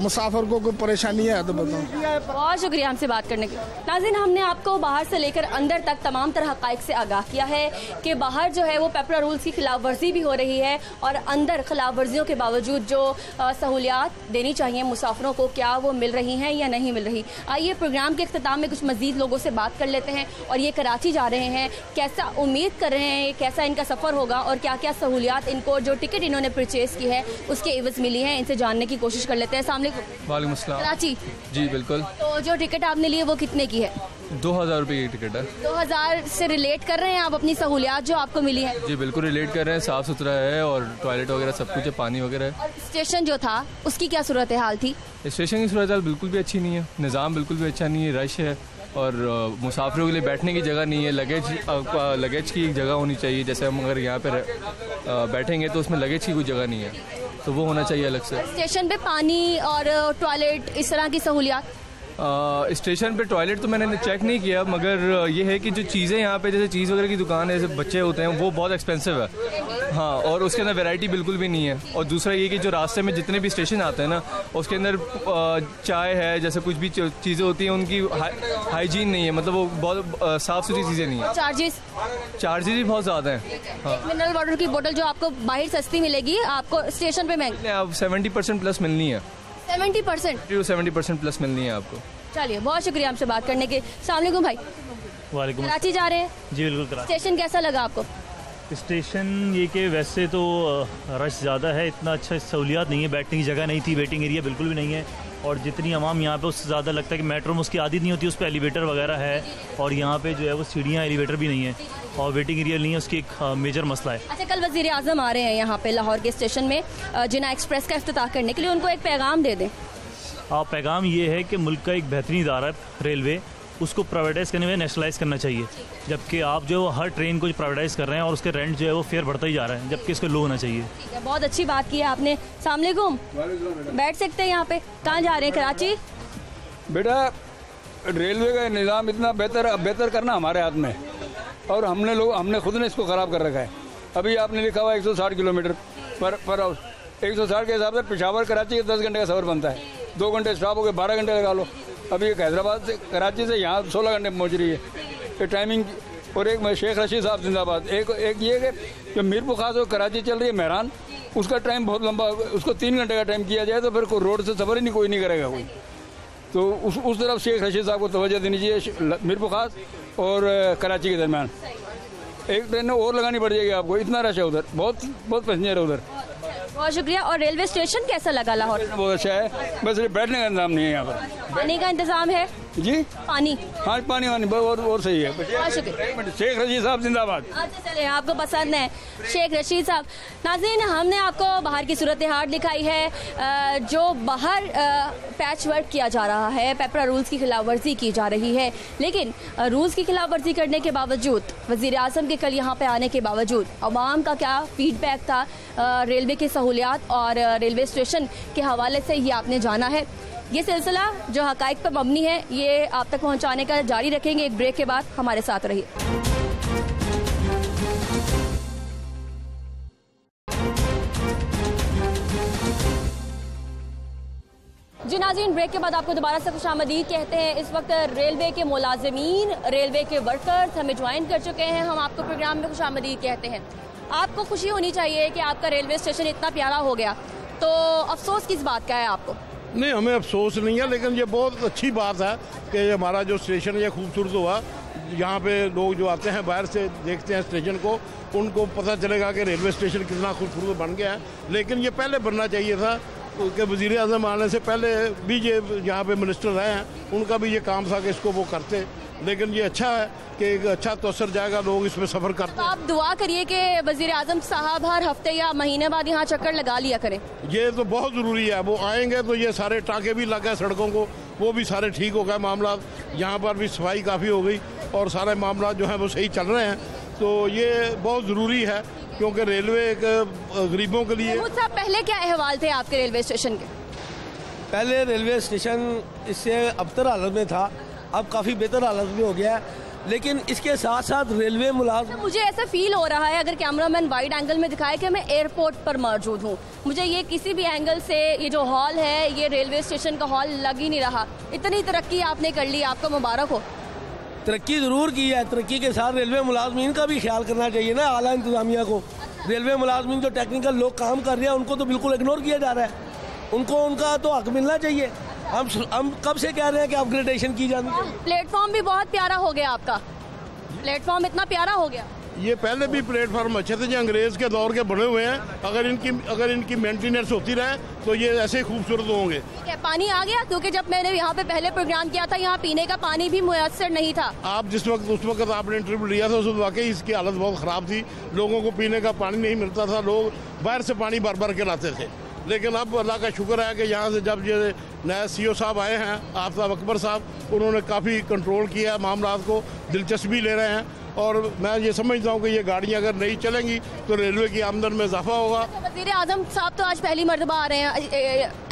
मुसाफिर को कोई परेशानी है तो बताओ। बहुत शुक्रिया हमसे बात करने के नाजिन, हमने आपको बाहर से लेकर अंदर तक तमाम तरह हकाइक से आगाह किया है कि बाहर जो है वो पेपरा रूल्स की खिलाफ वर्जी भी हो रही है और अंदर खिलाफ वर्जियों के बावजूद जो सहूलियात देनी चाहिए मुसाफरों को, क्या वो मिल रही हैं या नहीं मिल रही? आइए प्रोग्राम के अख्ताम में कुछ मजीद लोगों से बात कर लेते हैं और ये कराची जा रहे हैं। कैसा उम्मीद कर रहे हैं, कैसा इनका सफ़र होगा और क्या क्या सहूलियात इनको, जो टिकट इन्होंने परचेज की है, उसके एवज मिली है, इनसे जानने की कोशिश कर लेते हैं। सामने वालेकुम। अस्सलाम। कराची। जी बिल्कुल। तो जो टिकट आपने लिए वो कितने की है? दो हज़ार रुपये की टिकट है। दो हज़ार से रिलेट कर रहे हैं आप अपनी सहूलियात जो आपको मिली है? जी बिल्कुल रिलेट कर रहे हैं। साफ़ सुथरा है और टॉयलेट वगैरह सब कुछ है पानी वगैरह है। स्टेशन जो था उसकी क्या सूरत हाल थी? स्टेशन की सूरत हाल बिल्कुल भी अच्छी नहीं है। निज़ाम बिल्कुल भी अच्छा नहीं है रश है और मुसाफिरों के लिए बैठने की जगह नहीं है। लगेज लगेज की जगह होनी चाहिए। जैसे हम अगर यहाँ पर बैठेंगे तो उसमें लगेज की कोई जगह नहीं है। तो वो होना चाहिए अलग से। स्टेशन पे पानी और टॉयलेट इस तरह की सहूलियात। स्टेशन पे टॉयलेट तो मैंने चेक नहीं किया मगर ये है कि जो चीज़ें यहाँ पे जैसे चीज़ वगैरह की दुकान है जैसे बच्चे होते हैं वो बहुत एक्सपेंसिव है। हाँ और उसके अंदर वैरायटी बिल्कुल भी नहीं है। और दूसरा ये कि जो रास्ते में जितने भी स्टेशन आते हैं ना उसके अंदर चाय है जैसे कुछ भी चीज़ें होती हैं उनकी हाइजीन नहीं है। मतलब वो बहुत साफ़ सुथरी चीज़ें नहीं है। चार्जेस चार्जेस भी बहुत ज़्यादा हैं। हाँ। मिनरल वाटर की बोतल जो आपको बाहर सस्ती मिलेगी आपको स्टेशन पर महँगी। सेवेंटी परसेंट प्लस मिलनी है। Seventy percent. To seventy percent plus मिलनी है आपको। चलिए बहुत शुक्रिया हमसे बात करने के। सलामकुम भाई। वालेकुम कराची जा रहे हैं। जी बिल्कुल स्टेशन कैसा लगा आपको? स्टेशन ये कि वैसे तो रश ज़्यादा है इतना अच्छा सहूलियात नहीं है बैठने की जगह नहीं थी वेटिंग एरिया बिल्कुल भी नहीं है। और जितनी आवाम यहाँ पे उससे ज़्यादा लगता है कि मेट्रो में उसकी आदत नहीं होती उस पर एलिवेटर वगैरह है और यहाँ पे जो है वो सीढ़ियाँ एलिवेटर भी नहीं है। और वेटिंग एरिया नहीं है उसकी एक मेजर मसला है। अच्छा कल वज़ीर आज़म आ रहे हैं यहाँ पे लाहौर के स्टेशन में जिना एक्सप्रेस का अफ्ताह करने के लिए उनको एक पैगाम दे दें। आप पैगाम ये है कि मुल्क का एक बेहतरीन इदारा है रेलवे उसको प्राइवेटाइज करने में नेशनलाइज करना चाहिए। जबकि आप जो है वो हर ट्रेन को प्राइवेटाइज कर रहे हैं और उसके रेंट जो है वो फेयर बढ़ता ही जा रहा है जबकि इसको लो होना चाहिए। ठीक है बहुत अच्छी बात की है आपने। सामने घूम बैठ सकते हैं यहाँ पे। कहाँ जा रहे हैं कराची? बेटा रेलवे का निज़ाम इतना बेहतर बेहतर करना हमारे हाथ में। है और हमने लोग, हमने खुद ने इसको ख़राब कर रखा है। अभी आपने लिखा हुआ 160 किलोमीटर पर पर आवर 160 के हिसाब से पिशावर कराची के 10 घंटे का सफ़र बनता है। दो घंटे स्टॉप हो गए, बारह घंटे लगा लो। अभी एक हैदराबाद से, कराची से यहाँ सोलह घंटे पहुँच रही है। ये टाइमिंग और एक शेख रशीद साहब जिंदाबाद। एक एक ये कि जो मीरपुर खास कराची चल रही है, मेहरान, उसका टाइम बहुत लंबा उसको तीन घंटे का टाइम किया जाए तो फिर कोई रोड से सफ़र ही नहीं, कोई नहीं करेगा कोई। तो उस उस तरफ़ शेख रशीद साहब को तवज्जो देनी चाहिए। मीरपुर खास और कराची के दरमियान। एक ट्रेन और लगानी पड़ जाएगी आपको। इतना रश है उधर। बहुत बहुत पैसेंजर है उधर। बहुत शुक्रिया। और रेलवे स्टेशन कैसा लगा लाहौर? बहुत अच्छा है। बस बैठने का इंतज़ाम नहीं है यहाँ पर। पानी का इंतज़ाम है। जी? पानी। हाँ पानी वानी और, और सही है। शेख रशीद साहब जिंदाबाद। अच्छा चले आपको पसंद है। शेख रशीद साहब नाजीन हमने आपको बाहर की सूरत हाल दिखाई है जो बाहर पैच वर्क किया जा रहा है पेपरा रूल्स की खिलाफ वर्जी की जा रही है। लेकिन रूल्स की खिलाफ वर्जी करने के बावजूद वज़ीर अजम के कल यहाँ पे आने के बावजूद आवाम का क्या फीडबैक था रेलवे की सहूलियात और रेलवे स्टेशन के हवाले से ये आपने जाना है। ये सिलसिला जो हकाइक पर मबनी है, ये आप तक पहुँचाने का जारी रखेंगे। एक ब्रेक के बाद हमारे साथ रहिए। जी नाजीन, ब्रेक के बाद आपको दोबारा से खुश आमदीद कहते हैं, इस वक्त रेलवे के मुलाजमीन, रेलवे के वर्कर्स हमें ज्वाइन कर चुके हैं। हम आपको प्रोग्राम में खुश आमदीद कहते हैं। आपको खुशी होनी चाहिए कि आपका रेलवे स्टेशन इतना प्यारा हो गया। तो अफसोस किस बात का है आपको? नहीं, हमें अफसोस नहीं है, लेकिन ये बहुत अच्छी बात है कि हमारा जो स्टेशन ये खूबसूरत हुआ। यहाँ पे लोग जो आते हैं, बाहर से देखते हैं स्टेशन को, उनको पता चलेगा कि रेलवे स्टेशन कितना खूबसूरत बन गया है। लेकिन ये पहले बनना चाहिए था, कि वज़ीर अजम आने से पहले भी ये यहाँ पे मिनिस्टर रहे हैं, उनका भी ये काम था कि इसको वो करते। लेकिन ये अच्छा है कि एक अच्छा तो असर जाएगा लोग इसमें सफ़र करते तो आप दुआ करिए कि वज़ीर आज़म साहब हर हफ़्ते या महीने बाद यहाँ चक्कर लगा लिया करें। ये तो बहुत ज़रूरी है। वो आएँगे तो ये सारे टाँके भी लग गए सड़कों को वो भी सारे ठीक हो गए मामला। यहाँ पर भी सफ़ाई काफ़ी हो गई और सारे मामला जो हैं वो सही चल रहे हैं। तो ये बहुत ज़रूरी है क्योंकि रेलवे एक गरीबों के लिए साहब पहले क्या अहवाल थे आपके रेलवे स्टेशन के? पहले रेलवे स्टेशन इससे अबतर हालत में था। अब काफ़ी बेहतर हालत में हो गया है। लेकिन इसके साथ साथ रेलवे मुलाजम मुझे ऐसा फील हो रहा है अगर कैमरामैन वाइड एंगल में दिखाए कि मैं एयरपोर्ट पर मौजूद हूँ। मुझे ये किसी भी एंगल से ये जो हॉल है ये रेलवे स्टेशन का हॉल लग ही नहीं रहा। इतनी तरक्की आपने कर ली आपको मुबारक हो। तरक्की ज़रूर की है तरक्की के साथ रेलवे मुलाजमीन का भी ख्याल करना चाहिए ना आला इंतजामिया को। अच्छा। रेलवे मुलाजमीन जो टेक्निकल लोग काम कर रहे हैं उनको तो बिल्कुल इग्नोर किया जा रहा है। उनको उनका तो हक मिलना चाहिए। हम हम कब से कह रहे हैं कि अपग्रेडेशन की जानी चाहिए? प्लेटफॉर्म भी बहुत प्यारा हो गया आपका। प्लेटफॉर्म इतना प्यारा हो गया। ये पहले भी प्लेटफॉर्म अच्छे थे जो अंग्रेज़ के दौर के बने हुए हैं। अगर इनकी अगर इनकी मेंटेनेंस होती रहे तो ये ऐसे खूबसूरत होंगे। क्या पानी आ गया क्योंकि जब मैंने यहाँ पे पहले प्रोग्राम किया था यहाँ पीने का पानी भी मुयसर नहीं था। आप जिस वक्त उस वक्त आपने इंटरव्यू लिया था उस वक्त वाकई इसकी हालत बहुत ख़राब थी। लोगों को पीने का पानी नहीं मिलता था लोग बाहर से पानी भर भर के लाते थे। लेकिन अब अल्लाह का शुक्र है कि यहाँ से जब ये नए सीओ साहब आए हैं, आफ्ताब अकबर साहब, उन्होंने काफ़ी कंट्रोल किया है मामला को, दिलचस्पी ले रहे हैं। और मैं ये समझता हूँ कि ये गाड़ियाँ अगर नहीं चलेंगी तो रेलवे की आमदन में इजाफा होगा। वज़ीर आज़म साहब तो आज पहली मरतबा आ रहे हैं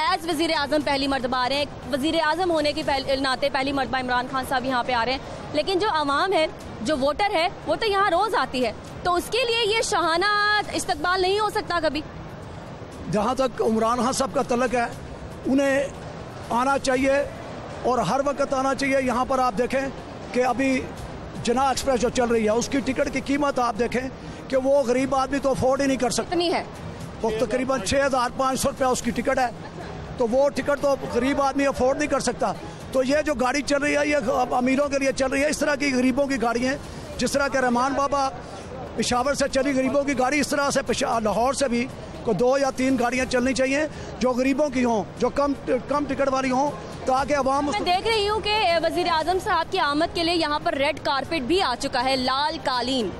एज वज़ीर आज़म पहली मरतबा आ रहे हैं वज़ीर आज़म होने के नाते पहली मरतबा इमरान खान साहब यहाँ पे आ रहे हैं। लेकिन जो आवाम है, जो वोटर है, वो तो यहाँ रोज़ आती है। तो उसके लिए ये शहाना इस्तकबाल नहीं हो सकता कभी? जहाँ तक उमरान खान साहब का तलक है उन्हें आना चाहिए और हर वक्त आना चाहिए। यहाँ पर आप देखें कि अभी जना एक्सप्रेस जो चल रही है उसकी टिकट की कीमत आप देखें कि वो गरीब आदमी तो अफोर्ड ही नहीं कर सकता। नहीं है। वो तकरीबन छः हज़ार पाँच सौ रुपया उसकी टिकट है। तो वो टिकट तो गरीब आदमी अफोर्ड नहीं कर सकता। तो ये जो गाड़ी चल रही है ये अमीरों के लिए चल रही है इस तरह की गरीबों की गाड़ी है जिस तरह के रहमान बाबा पिशावर से चली गरीबों की गाड़ी इस तरह से लाहौर से भी को दो या तीन गाड़ियाँ चलनी चाहिए जो गरीबों की हों जो कम कम टिकट वाली हों ताकि अवाम मैं देख रही हूँ कि वज़ीर आज़म साहब की आमद के लिए यहाँ पर रेड कारपेट भी आ चुका है लाल कालीन।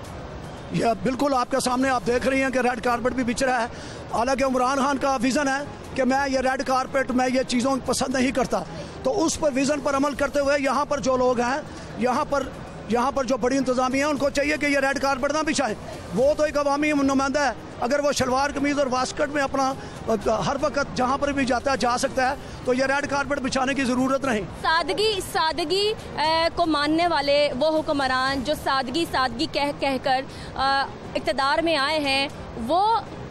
यह बिल्कुल आपके सामने आप देख रही हैं कि रेड कारपेट भी बिछ रहा है। हालाँकि इमरान खान का विज़न है कि मैं ये रेड कारपेट मैं ये चीज़ों पसंद नहीं करता। तो उस पर विज़न पर अमल करते हुए यहाँ पर जो लोग हैं यहाँ पर यहाँ पर जो बड़ी इंतजामिया है, उनको चाहिए कि ये रेड कारपेट ना बिछाएँ। वो तो एक अवामी नुमाइंदा है। अगर वो शलवार कमीज़ और वास्कट में अपना हर वक्त जहाँ पर भी जाता है, जा सकता है तो ये रेड कारपेट बिछाने की ज़रूरत नहीं। सादगी सादगी को मानने वाले वो हुक्मरान जो सादगी सादगी कह कहकर इकतदार में आए हैं, वो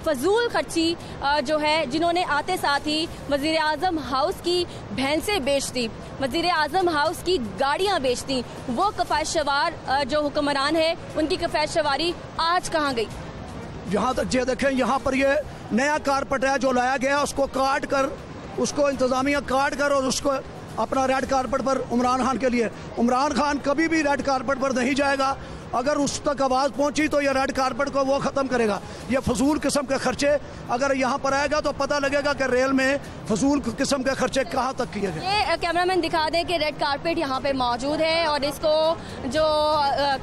फजूल खर्ची जो है, जिन्होंने आते साथ ही वज़ीर आज़म हाउस की भैंसें बेच दी। वज़ीर आज़म हाउस की गाड़ियाँ बेच दी। वो कफायत शवार जो हुक्मरान है, उनकी कफायत शवारी आज कहाँ गई? यहाँ तक ये देखें, यहाँ पर ये नया कारपेट है जो लाया गया, उसको काट कर, उसको इंतज़ामिया काट कर और उसको अपना रेड कारपेट पर उमरान खान के लिए। उमरान खान कभी भी रेड कारपेट पर नहीं जाएगा। अगर उस तक आवाज़ पहुँची तो ये रेड कारपेट को वो ख़त्म करेगा। ये फजूल किस्म के खर्चे अगर यहाँ पर आएगा तो पता लगेगा कि रेल में फजूल किस्म के खर्चे कहाँ तक किए गए। ये कैमरामैन दिखा दें कि रेड कारपेट यहाँ पे मौजूद है और इसको जो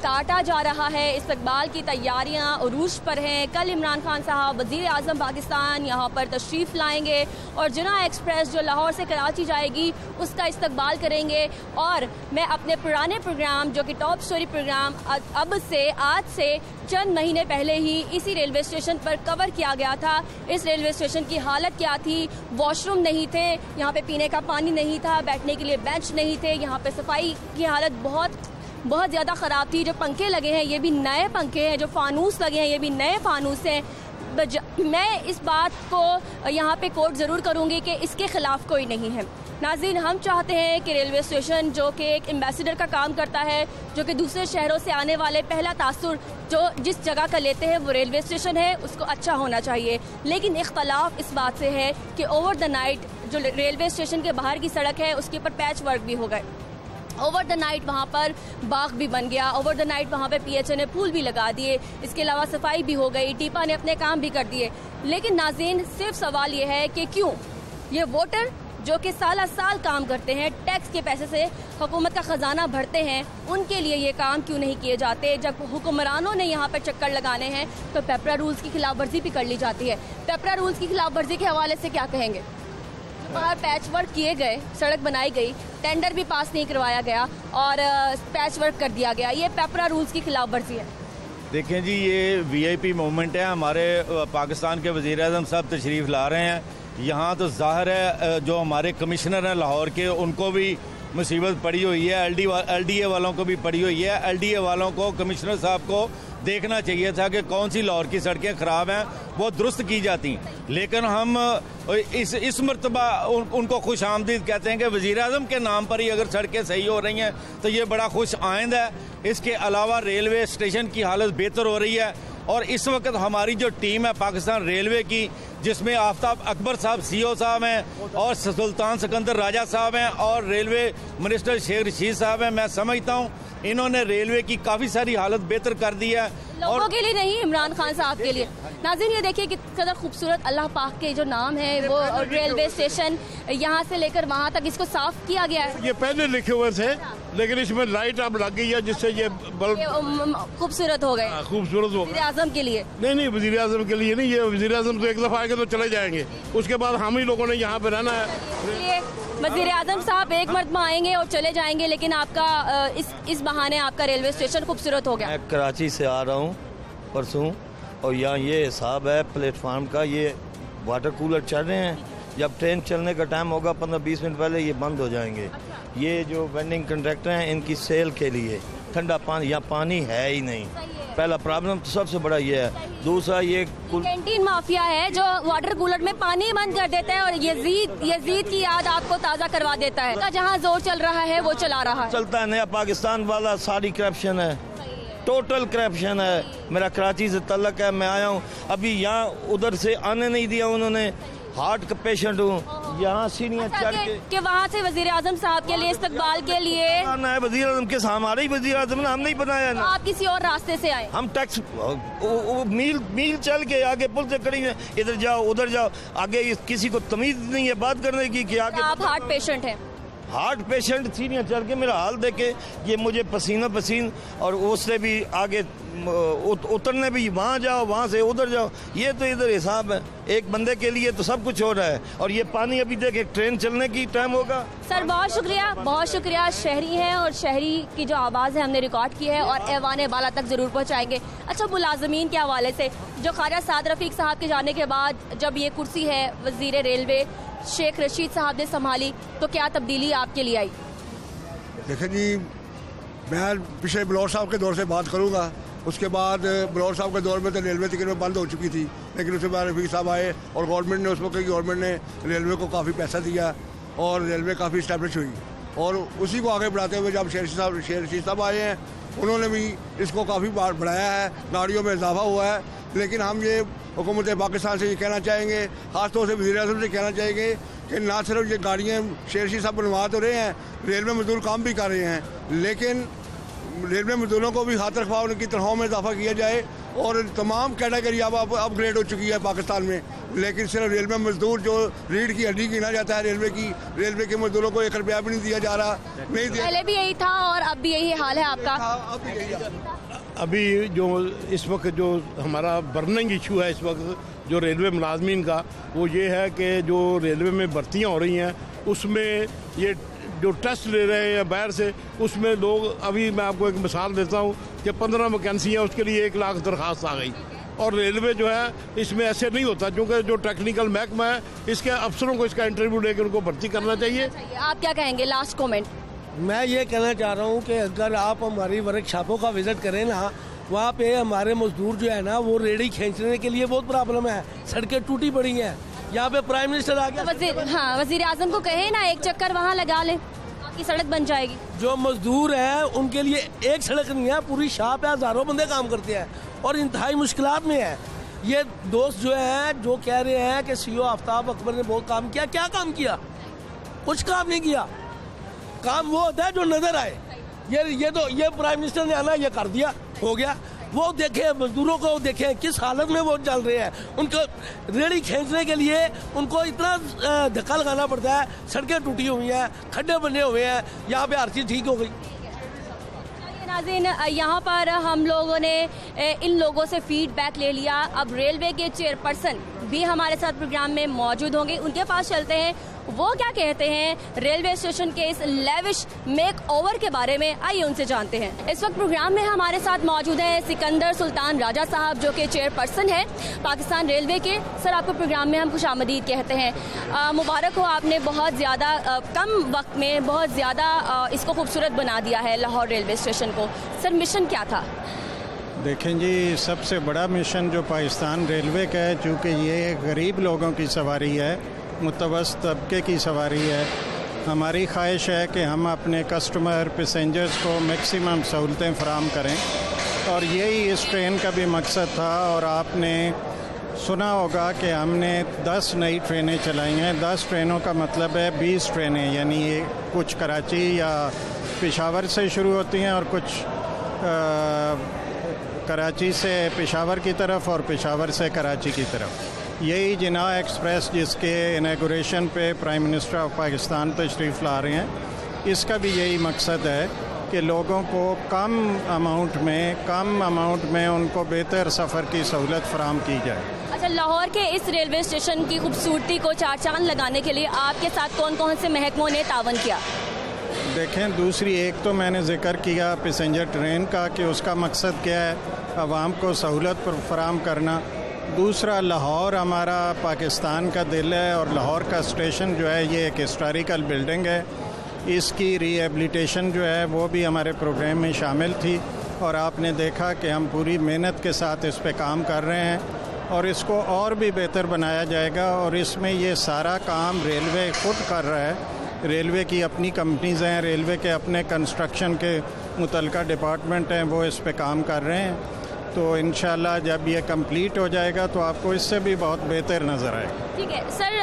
काटा जा रहा है, इस्तकबाल की तैयारियाँ अरूज पर हैं। कल इमरान खान साहब, वज़ीर अजम पाकिस्तान यहाँ पर तशरीफ़ लाएँगे और जना एक्सप्रेस जो लाहौर से कराची जाएगी, उसका इस्तकबाल करेंगे। और मैं अपने पुराने प्रोग्राम, जो कि टॉप स्टोरी प्रोग्राम अब से आज से चंद महीने पहले ही इसी रेलवे स्टेशन पर कवर किया गया था। इस रेलवे स्टेशन की हालत क्या थी? वॉशरूम नहीं थे, यहाँ पे पीने का पानी नहीं था, बैठने के लिए बेंच नहीं थे, यहाँ पे सफ़ाई की हालत बहुत बहुत ज़्यादा ख़राब थी। जो पंखे लगे हैं, ये भी नए पंखे हैं, जो फानूस लगे हैं, ये भी नए फानूस हैं। मैं इस बात को यहाँ पे कोर्ट ज़रूर करूँगी कि इसके ख़िलाफ़ कोई नहीं है। नाजीन, हम चाहते हैं कि रेलवे स्टेशन जो कि एक एम्बेसडर का काम करता है, जो कि दूसरे शहरों से आने वाले पहला तासुर जो जिस जगह का लेते हैं, वो रेलवे स्टेशन है, उसको अच्छा होना चाहिए। लेकिन इख्तलाफ इस बात से है कि ओवर द नाइट जो रेलवे स्टेशन के बाहर की सड़क है, उसके ऊपर पैच वर्क भी हो गए। ओवर द नाइट वहाँ पर बाग भी बन गया। ओवर द नाइट वहाँ पे पीएचए ने फूल भी लगा दिए। इसके अलावा सफ़ाई भी हो गई। टीपा ने अपने काम भी कर दिए। लेकिन नाजीन, सिर्फ़ सवाल ये है कि क्यों? ये वोटर जो कि साल साल काम करते हैं टैक्स के पैसे से हुकूमत का खजाना भरते हैं, उनके लिए ये काम क्यों नहीं किए जाते? जब हुक्मरानों ने यहाँ पर चक्कर लगाने हैं तो पेपरा रूल्स की खिलाफ वर्जी भी कर ली जाती है। पेपरा रूल्स की खिलाफ वर्जी के हवाले से क्या कहेंगे? बाहर पैच वर्क किए गए, सड़क बनाई गई टेंडर भी पास नहीं करवाया गया और पैच वर्क कर दिया गया। ये पेपरा रूल्स की खिलाफ वर्जी है। देखें जी, ये वीआईपी मूवमेंट है। हमारे पाकिस्तान के वज़ीर अजम साहब तशरीफ़ ला रहे हैं। यहाँ तो ज़ाहिर है जो हमारे कमिश्नर हैं लाहौर के उनको भी मुसीबत पड़ी हुई है L D L D A वालों को भी पड़ी हुई है। एल डी ए वालों को कमिश्नर साहब को देखना चाहिए था कि कौन सी लाहौर की सड़कें ख़राब हैं वो दुरुस्त की जाती लेकिन हम इस इस मरतबा उन, उनको खुश आमदीद कहते हैं कि वज़ी अजम के नाम पर ही अगर सड़कें सही हो रही हैं तो ये बड़ा खुश आइंद है। इसके अलावा रेलवे स्टेशन की हालत बेहतर हो रही है और इस वक्त हमारी जो टीम है पाकिस्तान रेलवे की जिसमें आफ्ताब अकबर साहब सीओ साहब हैं और सुल्तान सिकंदर राजा साहब हैं और रेलवे मिनिस्टर शेख रशीद साहब हैं। मैं समझता हूँ इन्होंने रेलवे की काफ़ी सारी हालत बेहतर कर दी है लोगों और... के लिए नहीं इमरान खान साहब के लिए। नाजिन ये देखिए कि कदर खूबसूरत अल्लाह पाक के जो नाम है वो रेलवे स्टेशन यहाँ से लेकर वहाँ तक इसको साफ़ किया गया है। ये पहले लिखे हुए थे। लेकिन इसमें लाइट अब लग गई है जिससे ये बल्ब खूबसूरत हो गए। हाँ, खूबसूरत हो गए। आज़म के लिए। नहीं नहीं वज़ीर आज़म के लिए नहीं ये वज़ीर आज़म तो एक दफ़ा आएँगे तो चले जाएँगे। उसके बाद हम ही लोगों ने यहाँ पे रहना है। वज़ीर आज़म साहब एक मरतबा आएँगे और चले जाएँगे लेकिन आपका इस इस बहाने आपका रेलवे स्टेशन खूबसूरत हो गया। मैं कराची से आ रहा हूँ परसों और यहाँ ये हिसाब है प्लेटफार्म का ये वाटर कूलर चल रहे हैं। जब ट्रेन चलने का टाइम होगा पंद्रह बीस मिनट पहले ये बंद हो जाएँगे। ये जो वेंडिंग कंट्रैक्टर हैं इनकी सेल के लिए ठंडा पानी यहाँ पानी है ही नहीं। पहला प्रॉब्लम तो सबसे बड़ा ये है। दूसरा ये कैंटीन माफिया है जो वाटर कूलर में पानी बंद कर देता है और यजीद यजीद की याद आपको ताज़ा करवा देता है। जहाँ ज़ोर चल रहा है वो चला रहा है। चलता है नया पाकिस्तान वाला सारी करप्शन है। टोटल करप्शन है। मेरा कराची से तलक है मैं आया हूँ। अभी यहाँ उधर से आने नहीं दिया उन्होंने। हार्ट का पेशेंट हूँ। यहाँ सीढ़ियाँ अच्छा, चढ़ के कि वहाँ से वज़ीर आज़म साहब के लिए इस्तकबाल के लिए आना है वज़ीर आज़म के हमारे ही वज़ीर आज़म ने हम नहीं बनाया ना। आप किसी और रास्ते से आए। हम टैक्स मील मील चल के आगे पुल से खड़ी है। इधर जाओ उधर जाओ। आगे किसी को तमीज नहीं है बात करने की कि आगे आप हार्ट पेशेंट हैं। हार्ट पेशेंट सीढ़ियाँ चढ़ के मेरा हाल देखे। ये मुझे पसीना पसीन और उससे भी आगे उतरने भी वहाँ जाओ वहाँ से उधर जाओ। ये तो इधर हिसाब है। एक बंदे के लिए तो सब कुछ हो रहा है। और ये पानी अभी देखे ट्रेन चलने की टाइम होगा। सर बहुत शुक्रिया बहुत शुक्रिया। शहरी हैं और शहरी की जो आवाज़ है हमने रिकॉर्ड की है और ऐवान बाला तक ज़रूर पहुँचाएँगे। अच्छा मुलाजमीन के हवाले से जो ख्वाजा साद रफीक साहब के जाने के बाद जब ये कुर्सी है वज़ीर रेलवे शेख रशीद साहब ने संभाली तो क्या तब्दीली आपके लिए आई? देखें जी मैं पिछले बलौर साहब के दौर से बात करूँगा। उसके बाद बलौर साहब के दौर में तो रेलवे में बंद हो चुकी थी, लेकिन उसके बाद रफीक साहब आए और गवर्नमेंट ने उस वक्त गवर्नमेंट ने रेलवे को काफ़ी पैसा दिया और रेलवे काफ़ी इस्टेब्लिश हुई। और उसी को आगे बढ़ाते हुए जब शेर साहब शेर साहब आए हैं, उन्होंने भी इसको काफ़ी बढ़ाया है, गाड़ियों में इजाफा हुआ है। लेकिन हम ये हुकूमत पाकिस्तान से ये कहना चाहेंगे ख़ासतौर से वजी अजम से कहना चाहेंगे कि ना सिर्फ़ ये गाड़ियाँ शेरशी साहब बनवा तो रहे हैं, रेलवे मजदूर काम भी कर रहे हैं, लेकिन रेलवे मजदूरों को भी हाथ रखवा उनकी तनख्वाहों में इजाफा किया जाए और तमाम कैटेगरी अब अपग्रेड हो चुकी है पाकिस्तान में। लेकिन सिर्फ़ रेलवे मजदूर जो रीढ़ की हड्डी गिना जाता है रेलवे की रेलवे के मजदूरों को एक रुपया भी नहीं दिया जा रहा नहीं दिया पहले भी यही था और अब भी यही हाल है आपका? अभी जो इस वक्त जो हमारा बर्निंग इशू है इस वक्त जो रेलवे मुलाजमीन का वो ये है कि जो रेलवे में भर्तियाँ हो रही हैं उसमें ये जो टेस्ट ले रहे हैं बाहर से उसमें लोग अभी मैं आपको एक मिसाल देता हूँ कि पंद्रह वैकेंसियाँ उसके लिए एक लाख दरख्वास्त आ गई। और रेलवे जो है इसमें ऐसे नहीं होता क्योंकि जो टेक्निकल महकमा है इसके अफसरों को इसका इंटरव्यू लेकर उनको भर्ती करना चाहिए। आप क्या कहेंगे? लास्ट कॉमेंट मैं ये कहना चाह रहा हूँ कि अगर आप हमारी वर्कशॉपों का विज़िट करें ना वहाँ पे हमारे मजदूर जो है ना वो रेडी खींचने के लिए बहुत प्रॉब्लम है। सड़कें टूटी पड़ी हैं। यहाँ पे प्राइम मिनिस्टर आ गया। वज़ीर हाँ वज़ीर आज़म को कहे ना एक चक्कर वहाँ लगा ले आपकी सड़क बन जाएगी। जो मजदूर है उनके लिए एक सड़क नहीं है पूरी शाह पे हज़ारों बंदे काम करते हैं और इंतहाई मुश्किल में है। ये दोस्त जो है जो कह रहे हैं कि सीओ आफ्ताब अकबर ने बहुत काम किया क्या काम किया? कुछ काम नहीं किया। काम वो होता है जो नज़र आए। ये ये तो ये प्राइम मिनिस्टर ने आना ये कर दिया हो गया। वो देखें, मजदूरों को देखें, किस हालत में वो चल रहे हैं। उनको रेड़ी खींचने के लिए उनको इतना धक्का लगाना पड़ता है। सड़कें टूटी हुई हैं, खड्डे बने हुए हैं, यहाँ पे हर चीज़ ठीक हो गई। नाजिन, यहाँ पर हम लोगों ने इन लोगों से फीडबैक ले लिया। अब रेलवे के चेयरपर्सन भी हमारे साथ प्रोग्राम में मौजूद होंगे। उनके पास चलते हैं। वो क्या कहते हैं? रेलवे स्टेशन के इस लेविश मेक ओवर के बारे में आइए उनसे जानते हैं। इस वक्त प्रोग्राम में हमारे साथ मौजूद हैं सिकंदर सुल्तान राजा साहब, जो कि चेयरपर्सन है पाकिस्तान रेलवे के। सर, आपको प्रोग्राम में हम खुश आमदीद कहते हैं। मुबारक हो आपने बहुत ज़्यादा कम वक्त में बहुत ज़्यादा इसको खूबसूरत बना दिया है लाहौर रेलवे स्टेशन को। सर, मिशन क्या था? देखें जी, सबसे बड़ा मिशन जो पाकिस्तान रेलवे का है, चूँकि ये गरीब लोगों की सवारी है मुतवस तबके की सवारी है। हमारी ख्वाहिश है कि हम अपने कस्टमर पैसेंजर्स को मैक्सिमम सहूलतें फ्राहम करें। और यही इस ट्रेन का भी मकसद था और आपने सुना होगा कि हमने 10 नई ट्रेनें चलाई हैं। 10 ट्रेनों का मतलब है 20 ट्रेनें यानी ये कुछ कराची या पेशावर से शुरू होती हैं और कुछ अ, कराची से पेशावर की तरफ़ और पेशावर से कराची की तरफ़। यही जिना एक्सप्रेस जिसके इनाग्रेशन पे प्राइम मिनिस्टर ऑफ़ पाकिस्तान तशरीफ़ ला रहे हैं। इसका भी यही मकसद है कि लोगों को कम अमाउंट में कम अमाउंट में उनको बेहतर सफ़र की सहूलत फराम की जाए। अच्छा लाहौर के इस रेलवे स्टेशन की खूबसूरती को चार चाँद लगाने के लिए आपके साथ कौन कौन से महकमों ने तावन किया? देखें दूसरी एक तो मैंने ज़िक्र किया पैसेंजर ट्रेन का कि उसका मकसद क्या है आवाम को सहूलत फराम करना। दूसरा लाहौर, हमारा पाकिस्तान का दिल है और लाहौर का स्टेशन जो है, ये एक हिस्टोरिकल बिल्डिंग है। इसकी रिहेबिलिटेशन जो है, वो भी हमारे प्रोग्राम में शामिल थी और आपने देखा कि हम पूरी मेहनत के साथ इस पर काम कर रहे हैं और इसको और भी बेहतर बनाया जाएगा और इसमें ये सारा काम रेलवे खुद कर रहा है। रेलवे की अपनी कंपनीज़ हैं रेलवे के अपने कंस्ट्रक्शन के मुतलका डिपार्टमेंट हैं, वो इस पर काम कर रहे हैं। तो इन जब ये कंप्लीट हो जाएगा तो आपको इससे भी बहुत बेहतर नज़र आएगा। ठीक है, सर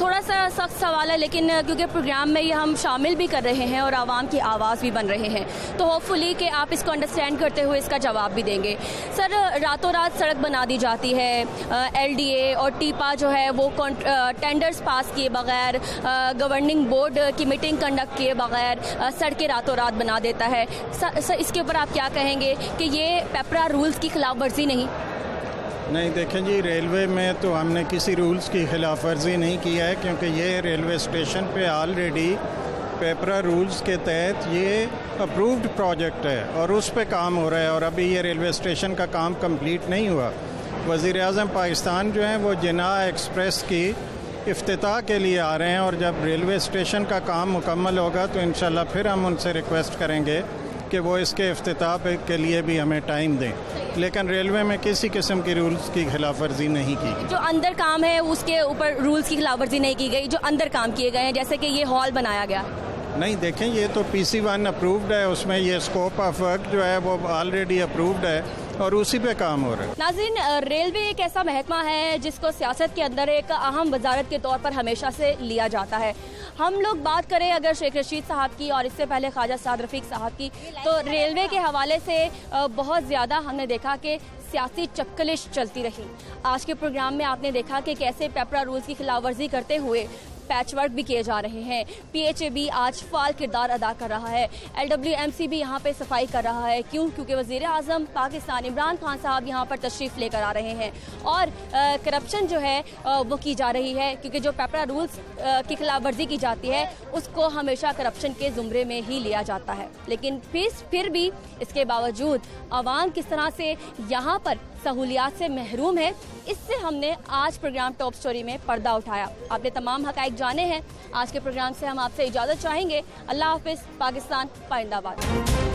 थोड़ा सा सख्त सवाल है लेकिन क्योंकि प्रोग्राम में ये हम शामिल भी कर रहे हैं और आवाम की आवाज़ भी बन रहे हैं तो होपफुली कि आप इसको अंडरस्टैंड करते हुए इसका जवाब भी देंगे। सर रातों रात सड़क बना दी जाती है एलडीए और टीपा जो है वो टेंडर्स पास किए बगैर गवर्निंग बोर्ड की मीटिंग कंडक्ट किए बगैर सड़कें रातों रात बना देता है। सर, इसके ऊपर आप क्या कहेंगे कि ये पेपरा रूल्स की खिलाफ वर्जी नहीं? नहीं, देखें जी, रेलवे में तो हमने किसी रूल्स की खिलाफ वर्जी नहीं किया है, क्योंकि ये रेलवे स्टेशन पे ऑलरेडी पेपरा रूल्स के तहत ये अप्रूव्ड प्रोजेक्ट है और उस पर काम हो रहा है और अभी ये रेलवे स्टेशन का काम कंप्लीट नहीं हुआ। वज़ी अजम पाकिस्तान जो है, वो जिना एक्सप्रेस की अफ्ताह के लिए आ रहे हैं और जब रेलवे स्टेशन का काम मुकम्मल होगा तो इन फिर हम उनसे रिक्वेस्ट करेंगे। कि वो इसके अफ्ताह के लिए भी हमें टाइम दें। लेकिन रेलवे में किसी किस्म की रूल्स की खिलाफ वर्जी नहीं की गई। जो अंदर काम है उसके ऊपर रूल्स की खिलाफ वर्जी नहीं की गई जो अंदर काम किए गए हैं जैसे कि ये हॉल बनाया गया। नहीं देखें ये तो पी सी वन अप्रूव्ड है उसमें ये स्कोप ऑफ़ वर्क जो है वो ऑलरेडी अप्रूव्ड है। और उसी पे काम हो रहा है। नाजिन रेलवे एक ऐसा महकमा है जिसको सियासत के अंदर एक अहम वजारत के तौर पर हमेशा से लिया जाता है। हम लोग बात करें अगर शेख रशीद साहब की और इससे पहले ख्वाजा साद रफीक साहब की तो रेलवे के हवाले से बहुत ज़्यादा हमने देखा कि सियासी चक्कलिश चलती रही। आज के प्रोग्राम में आपने देखा कि कैसे पेपरा रूल्स की खिलाफ वर्जी करते हुए पैच वर्क भी किए जा रहे हैं। पीएचए आज फाल किरदार अदा कर रहा है। एलडब्ल्यूएमसी भी यहाँ पे सफ़ाई कर रहा है। क्यों? क्योंकि वज़ीर आज़म पाकिस्तान इमरान खान साहब यहाँ पर तशरीफ़ लेकर आ रहे हैं। और करप्शन जो है वो की जा रही है। क्योंकि जो पेपरा रूल्स की खिलाफ वर्जी की जाती है, उसको हमेशा करप्शन के जुमरे में ही लिया जाता है। लेकिन फिर फिर भी इसके बावजूद आवाम किस तरह से यहाँ पर सहूलियात से महरूम है। इससे हमने आज प्रोग्राम टॉप स्टोरी में पर्दा उठाया। आपने तमाम हकाइक जाने हैं। आज के प्रोग्राम से हम आपसे इजाज़त चाहेंगे। अल्लाह हाफिज़, पाकिस्तान, पाइंदाबाद।